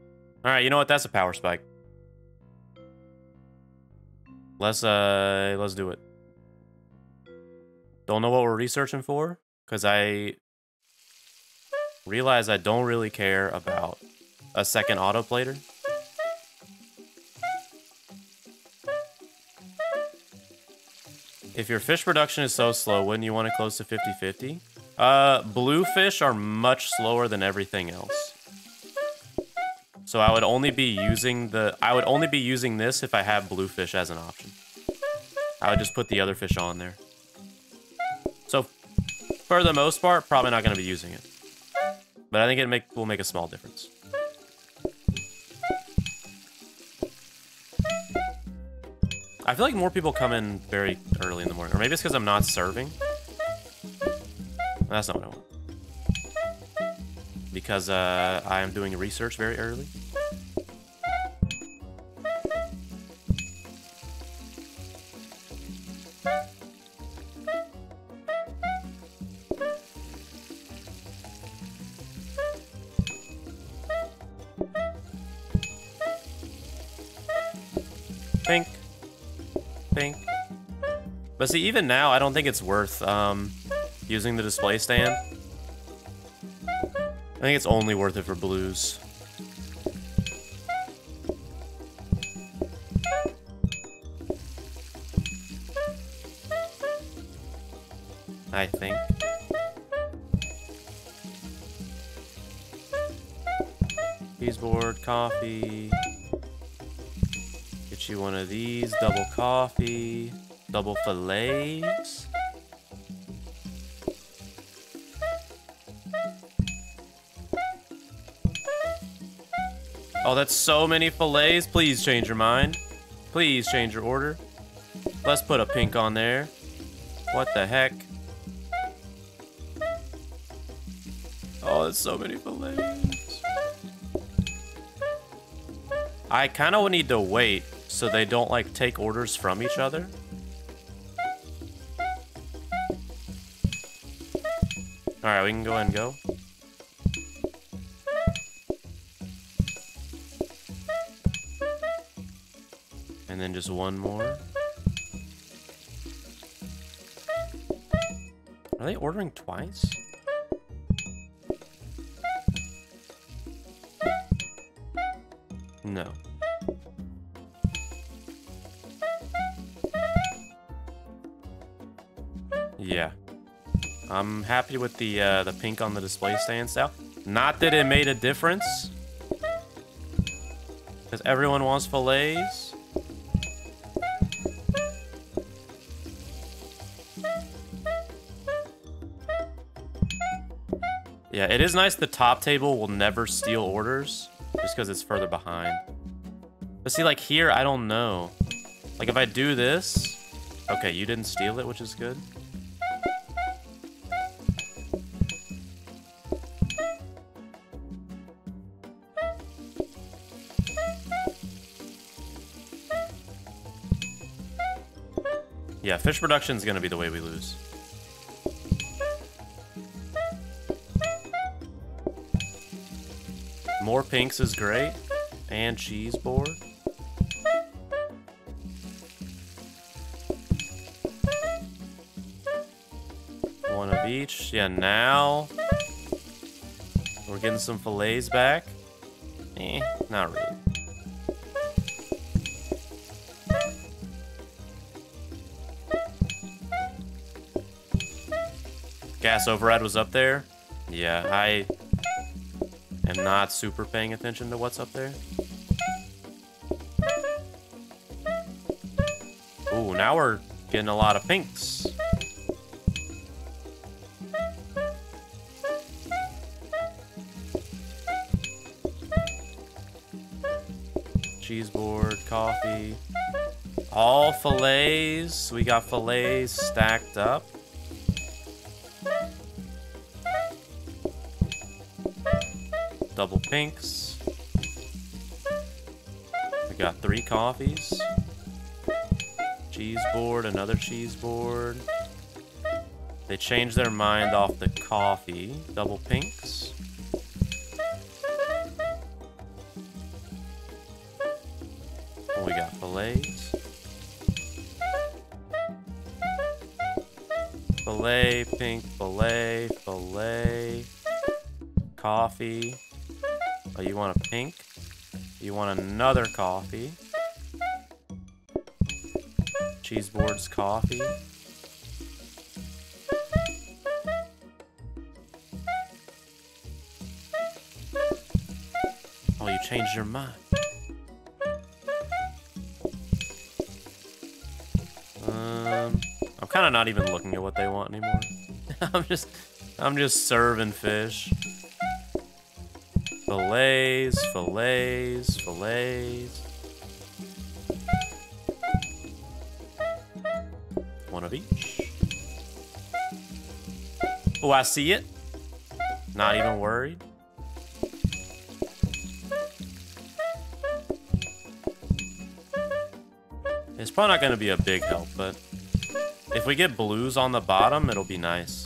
All right, you know what? That's a power spike. Let's uh, let's do it. Don't know what we're researching for, because I realize I don't really care about a second autoplater. If your fish production is so slow, wouldn't you want it close to 50-50? Uh, bluefish are much slower than everything else. So I would only be using the I would only be using this if I have bluefish as an option. I would just put the other fish on there. So for the most part, probably not going to be using it. But I think it make, will make a small difference. I feel like more people come in very early in the morning. Or maybe it's because I'm not serving. That's not what I want. Because uh, I am doing research very early. See, even now, I don't think it's worth um, using the display stand. I think it's only worth it for blues. I think. Cheese board, coffee. Get you one of these, double coffee, double fillets. Oh, that's so many fillets. Please change your mind. Please change your order. Let's put a pink on there. What the heck? Oh, that's so many fillets. I kind of need to wait so they don't like take orders from each other. All right, we can go and go. And then just one more. Are they ordering twice? I'm happy with the uh, the pink on the display stand style. Not that it made a difference. Because everyone wants fillets. Yeah, it is nice the top table will never steal orders, just because it's further behind. But see, like here, I don't know. Like if I do this... Okay, you didn't steal it, which is good. Fish production is going to be the way we lose. More pinks is great. And cheese board. One of each. Yeah, now we're getting some fillets back. Eh, not really. Gas override was up there. Yeah, I am not super paying attention to what's up there. Ooh, now we're getting a lot of pinks. Cheese board, coffee. All fillets. We got fillets stacked up. Pinks. We got three coffees. Cheese board, another cheese board. They changed their mind off the coffee. Double pinks. we got fillets. Fillet, pink, fillet, fillet, coffee. You want a pink? You want another coffee. Cheese boards coffee. Oh, you changed your mind. Um, I'm kind of not even looking at what they want anymore. I'm just, I'm just serving fish. Fillets, fillets, fillets. One of each. Oh, I see it. Not even worried. It's probably not going to be a big help, but if we get blues on the bottom, it'll be nice.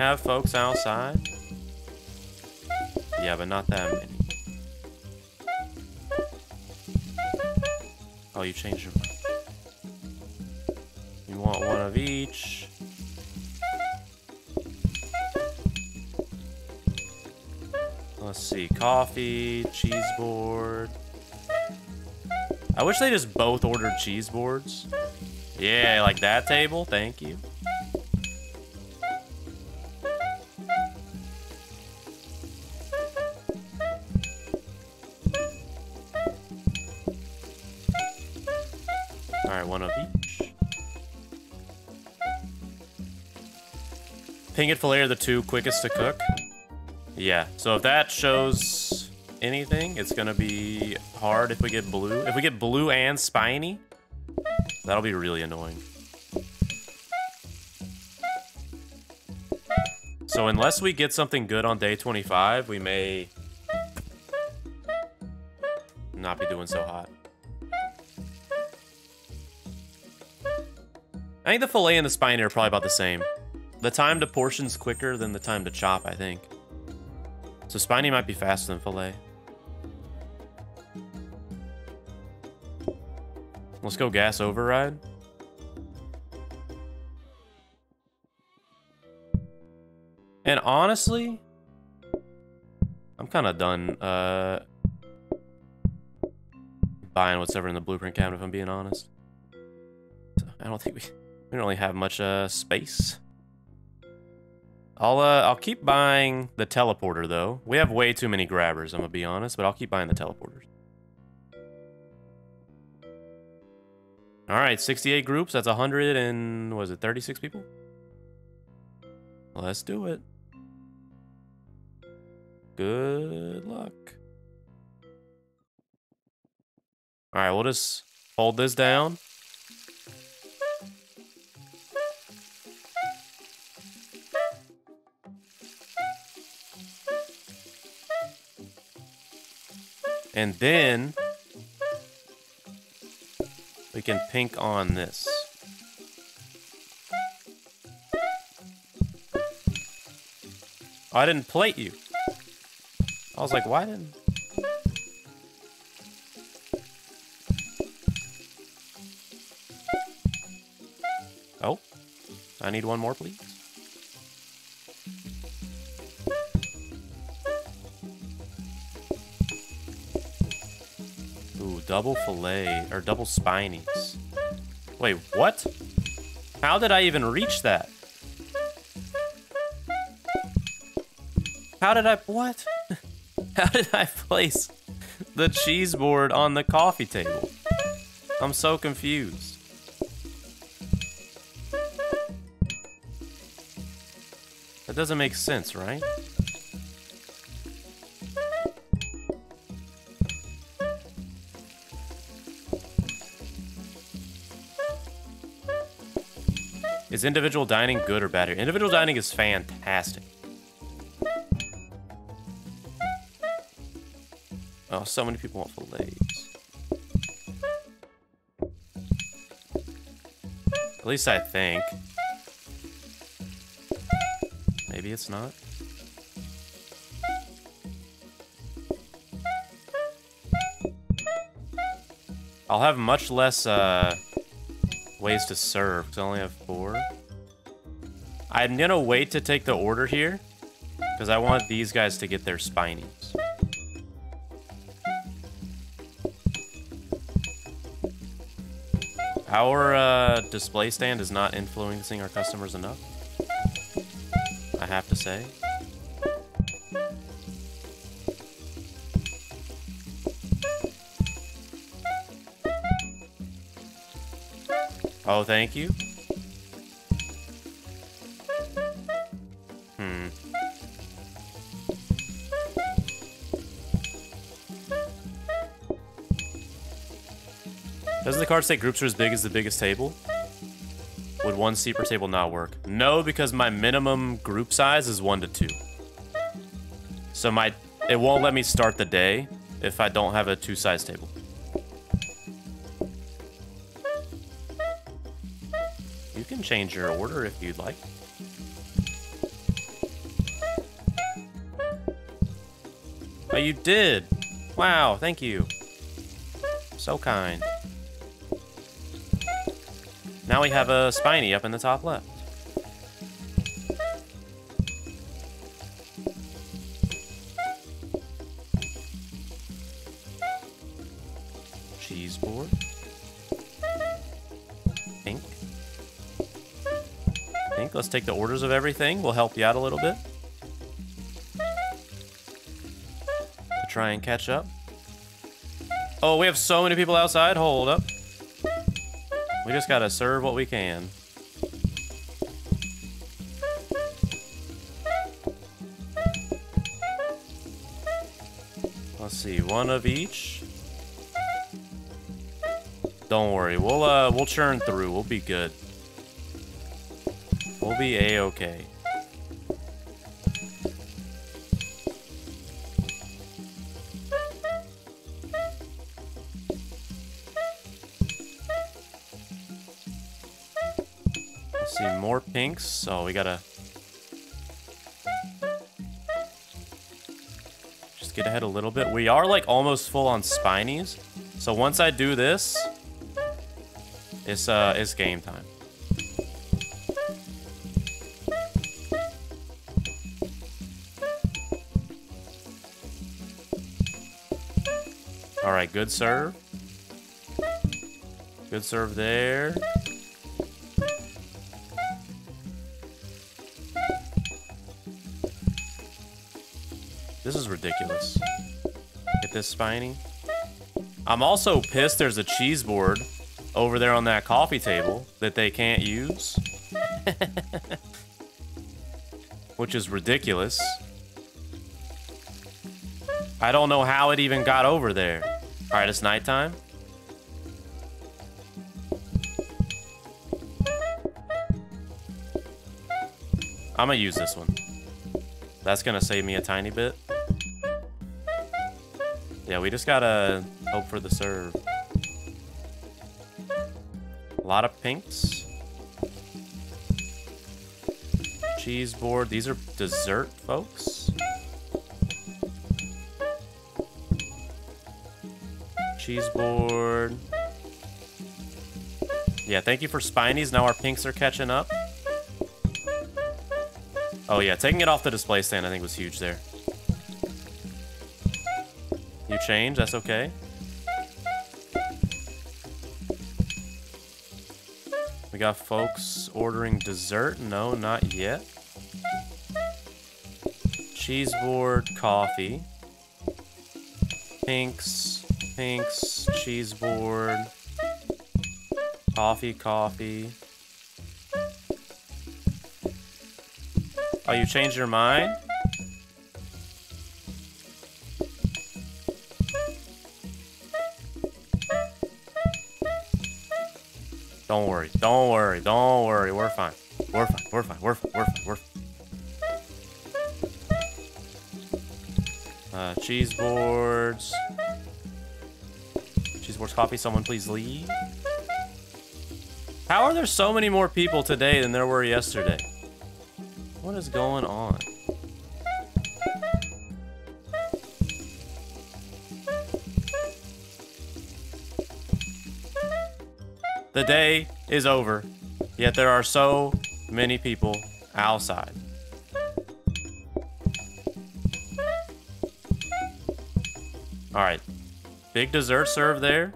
Have folks outside? Yeah, but not that many. Oh, you changed your mind. You want one of each. Let's see, coffee, cheese board. I wish they just both ordered cheese boards. Yeah, like that table, thank you. And fillet are the two quickest to cook. Yeah, so if that shows anything, it's gonna be hard if we get blue. If we get blue and spiny, that'll be really annoying. So unless we get something good on day 25, we may not be doing so hot. I think the fillet and the spiny are probably about the same. The time to portion's quicker than the time to chop, I think. So spiny might be faster than fillet. Let's go gas override. And honestly, I'm kind of done uh, buying what's ever in the blueprint cabinet, if I'm being honest. I don't think we, we don't really have much uh, space. I'll uh, I'll keep buying the teleporter though. We have way too many grabbers, I'm gonna be honest, but I'll keep buying the teleporters. All right, 68 groups. That's 100 and was it 36 people? Let's do it. Good luck. All right, we'll just hold this down. And then we can pink on this. Oh, I didn't plate you. I was like, why didn't... Oh, I need one more, please. Double fillet, or double spinies. Wait, what? How did I even reach that? How did I, what? How did I place the cheese board on the coffee table? I'm so confused. That doesn't make sense, right? Is individual dining good or bad here? Individual dining is fantastic. Oh, so many people want fillets. At least I think. Maybe it's not. I'll have much less uh, ways to serve because I only have four. I'm gonna wait to take the order here because I want these guys to get their spinies. Our uh, display stand is not influencing our customers enough. I have to say. Oh, thank you. Hmm. Doesn't the card say groups are as big as the biggest table? Would one seat per table not work? No, because my minimum group size is one to two. So my it won't let me start the day if I don't have a two size table. Change your order if you'd like. Oh, you did. Wow, thank you. So kind. Now we have a spiny up in the top left. Take the orders of everything. We'll help you out a little bit. To try and catch up. Oh, we have so many people outside. Hold up. We just gotta serve what we can. Let's see, one of each. Don't worry, we'll uh we'll churn through. We'll be good. We'll be a-okay. See, more pinks. So we gotta just get ahead a little bit. We are like almost full on spinies. So once I do this, it's uh it's game time. Good serve. Good serve there. This is ridiculous. Get this spiny. I'm also pissed there's a cheese board over there on that coffee table that they can't use. Which is ridiculous. I don't know how it even got over there. All right, it's nighttime. I'm gonna use this one. That's gonna save me a tiny bit. Yeah, we just gotta hope for the serve. A lot of pinks. Cheese board. These are dessert, folks. Cheese board. Yeah, thank you for Spinies. Now our pinks are catching up. Oh yeah, taking it off the display stand I think was huge there. You change, that's okay. We got folks ordering dessert. No, not yet. Cheese board, coffee. Pinks, pinks, cheese board. Coffee, coffee. Oh, you changed your mind? Don't worry. Don't worry. Don't worry. We're fine. We're fine. We're fine. We're fine. We're fine. We're fine. Uh, cheese boards. Boards coffee. Someone please leave. How are there so many more people today than there were yesterday? What is going on? The day is over, yet there are so many people outside. All right, big dessert serve there.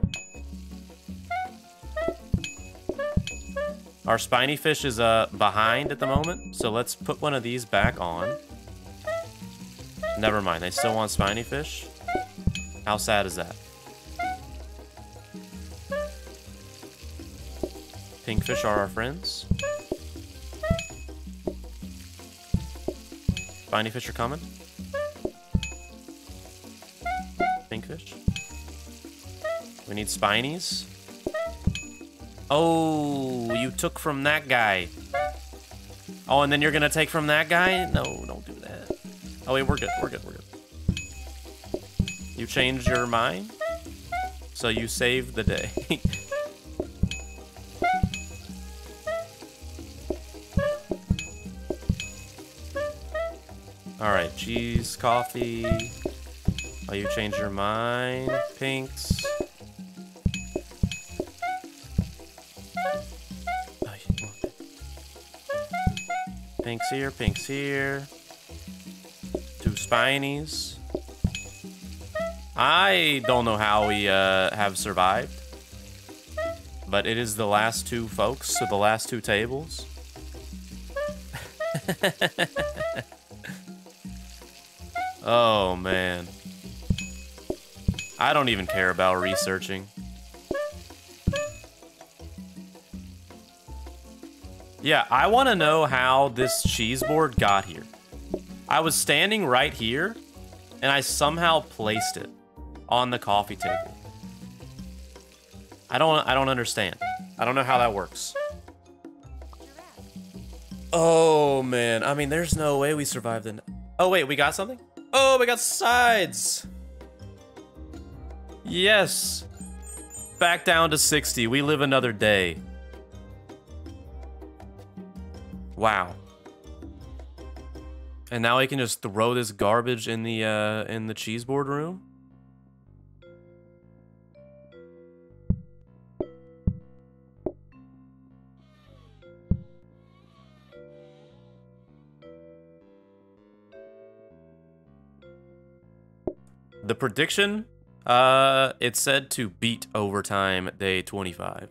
Our spiny fish is uh, behind at the moment, so let's put one of these back on. Never mind, they still want spiny fish. How sad is that? Pink fish are our friends. Spiny fish are coming. Need spinies. Oh, you took from that guy. Oh, and then you're gonna take from that guy? No, don't do that. Oh wait, we're good, we're good, we're good. You changed your mind? So you saved the day. Alright, cheese, coffee. Oh, you changed your mind. Pinks. Pinks here, pinks here. Two spinies. I don't know how we uh, have survived. But it is the last two folks, so the last two tables. oh, man. I don't even care about researching. Yeah, I want to know how this cheese board got here. I was standing right here, and I somehow placed it on the coffee table. I don't I don't understand. I don't know how that works. Oh man, I mean there's no way we survived the Oh wait, we got something? Oh, we got sides. Yes. Back down to 60. We live another day. Wow. And now I can just throw this garbage in the uh, in the cheese board room. The prediction Uh, it said to beat overtime day 25.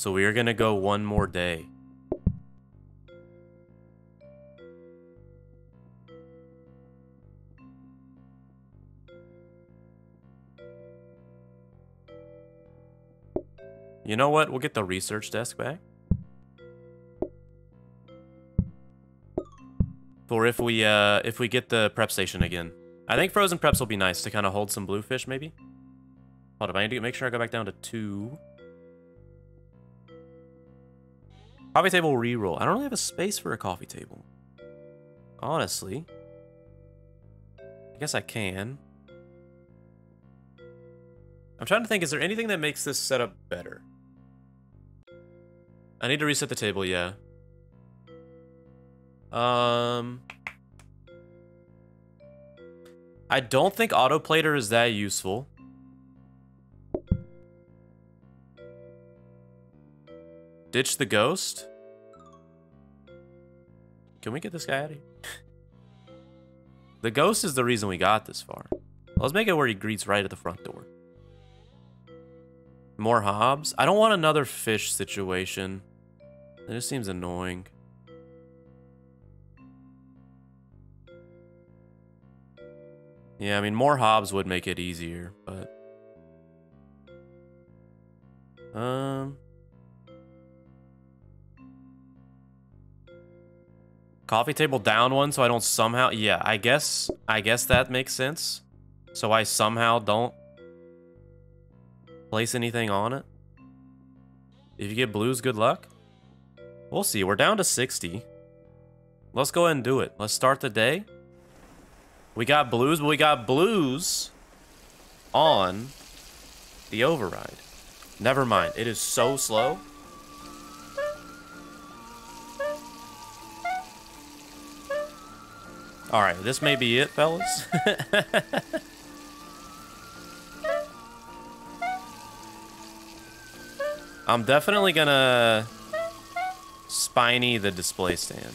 So we are gonna go one more day. You know what? We'll get the research desk back. For if we uh if we get the prep station again. I think frozen preps will be nice to kind of hold some bluefish maybe. Hold up, I need to make sure I go back down to two. Coffee table reroll. I don't really have a space for a coffee table. Honestly. I guess I can. I'm trying to think, is there anything that makes this setup better? I need to reset the table, yeah. Um... I don't think autoplater is that useful. Ditch the ghost? Can we get this guy out of here? the ghost is the reason we got this far. Let's make it where he greets right at the front door. More hobs? I don't want another fish situation. It just seems annoying. Yeah, I mean, more hobs would make it easier, but... Um... Coffee table down one so I don't somehow... Yeah, I guess... I guess that makes sense. So I somehow don't place anything on it. If you get blues, good luck. We'll see. We're down to 60. Let's go ahead and do it. Let's start the day. We got blues, but we got blues on the override. Never mind. It is so slow. All right, this may be it, fellas. I'm definitely gonna spiny the display stand.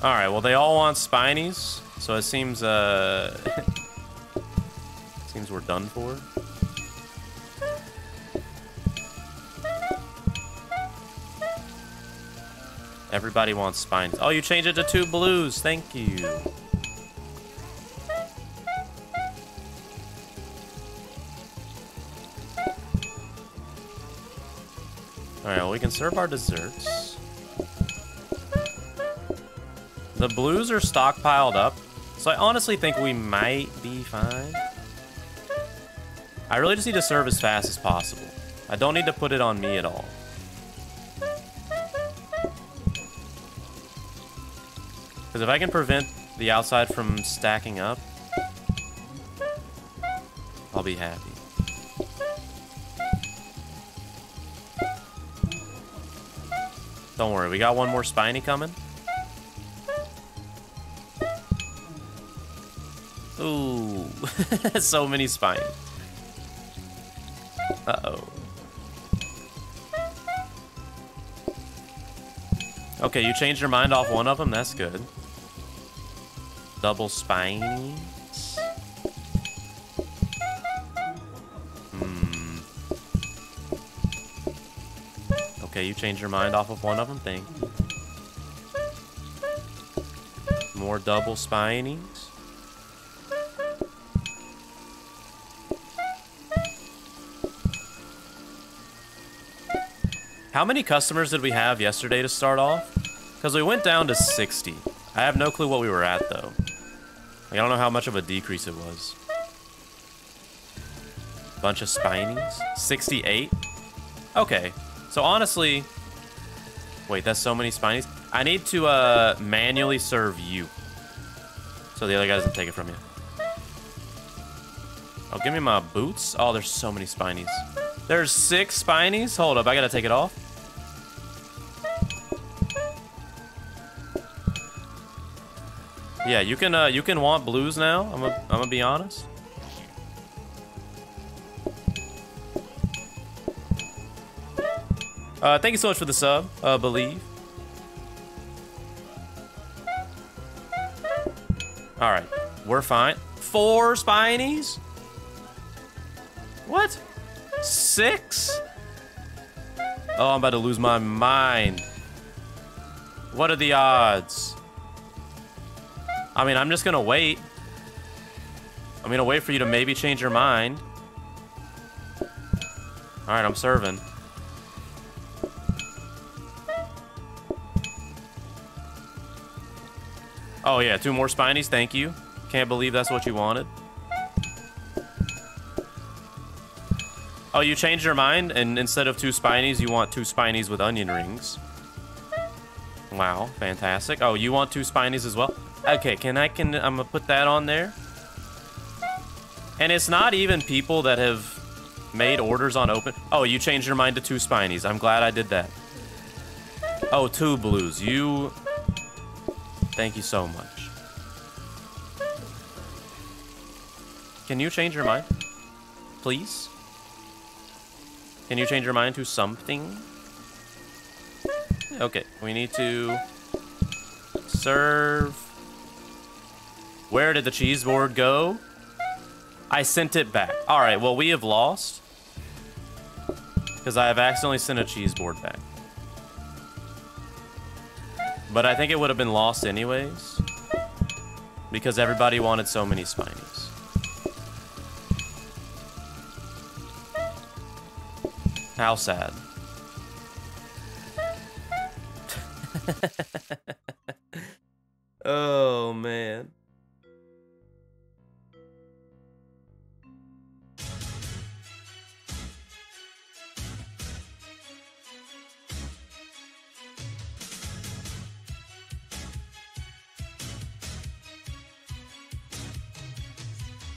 Alright, well they all want spinies, so it seems uh seems we're done for. Everybody wants spines. Oh, you changed it to two blues. Thank you. Alright, well, we can serve our desserts. The blues are stockpiled up, so I honestly think we might be fine. I really just need to serve as fast as possible. I don't need to put it on me at all. Because if I can prevent the outside from stacking up, I'll be happy. Don't worry, we got one more spiny coming. Ooh, so many spines. Uh-oh. Okay, you changed your mind off one of them? That's good. Double spines. Hmm. Okay, you changed your mind off of one of them? You. More double spinies. How many customers did we have yesterday to start off? Because we went down to 60. I have no clue what we were at, though. I don't know how much of a decrease it was. Bunch of spinies? 68? Okay. So honestly... Wait, that's so many spinies? I need to uh, manually serve you. So the other guy doesn't take it from you. Oh, give me my boots. Oh, there's so many spinies. There's six spinies? Hold up, I gotta take it off. Yeah, you can uh, you can want blues now. I'm gonna I'm gonna be honest. Uh, thank you so much for the sub, uh, Believe. All right, we're fine. Four spinies? What? Six? Oh, I'm about to lose my mind. What are the odds? I mean, I'm just gonna wait. I'm gonna wait for you to maybe change your mind. All right, I'm serving. Oh yeah, two more spinies, thank you. Can't believe that's what you wanted. Oh, you changed your mind, and instead of two spinies, you want two spinies with onion rings. Wow, fantastic. Oh, you want two spinies as well? Okay, can I, can, I'm gonna put that on there. And it's not even people that have made orders on open. Oh, you changed your mind to two spinies. I'm glad I did that. Oh, two blues. You, thank you so much. Can you change your mind? Please? Can you change your mind to something? Okay, we need to serve. Where did the cheese board go? I sent it back. All right, well, we have lost because I have accidentally sent a cheese board back. But I think it would have been lost anyways because everybody wanted so many spinies. How sad. oh, man.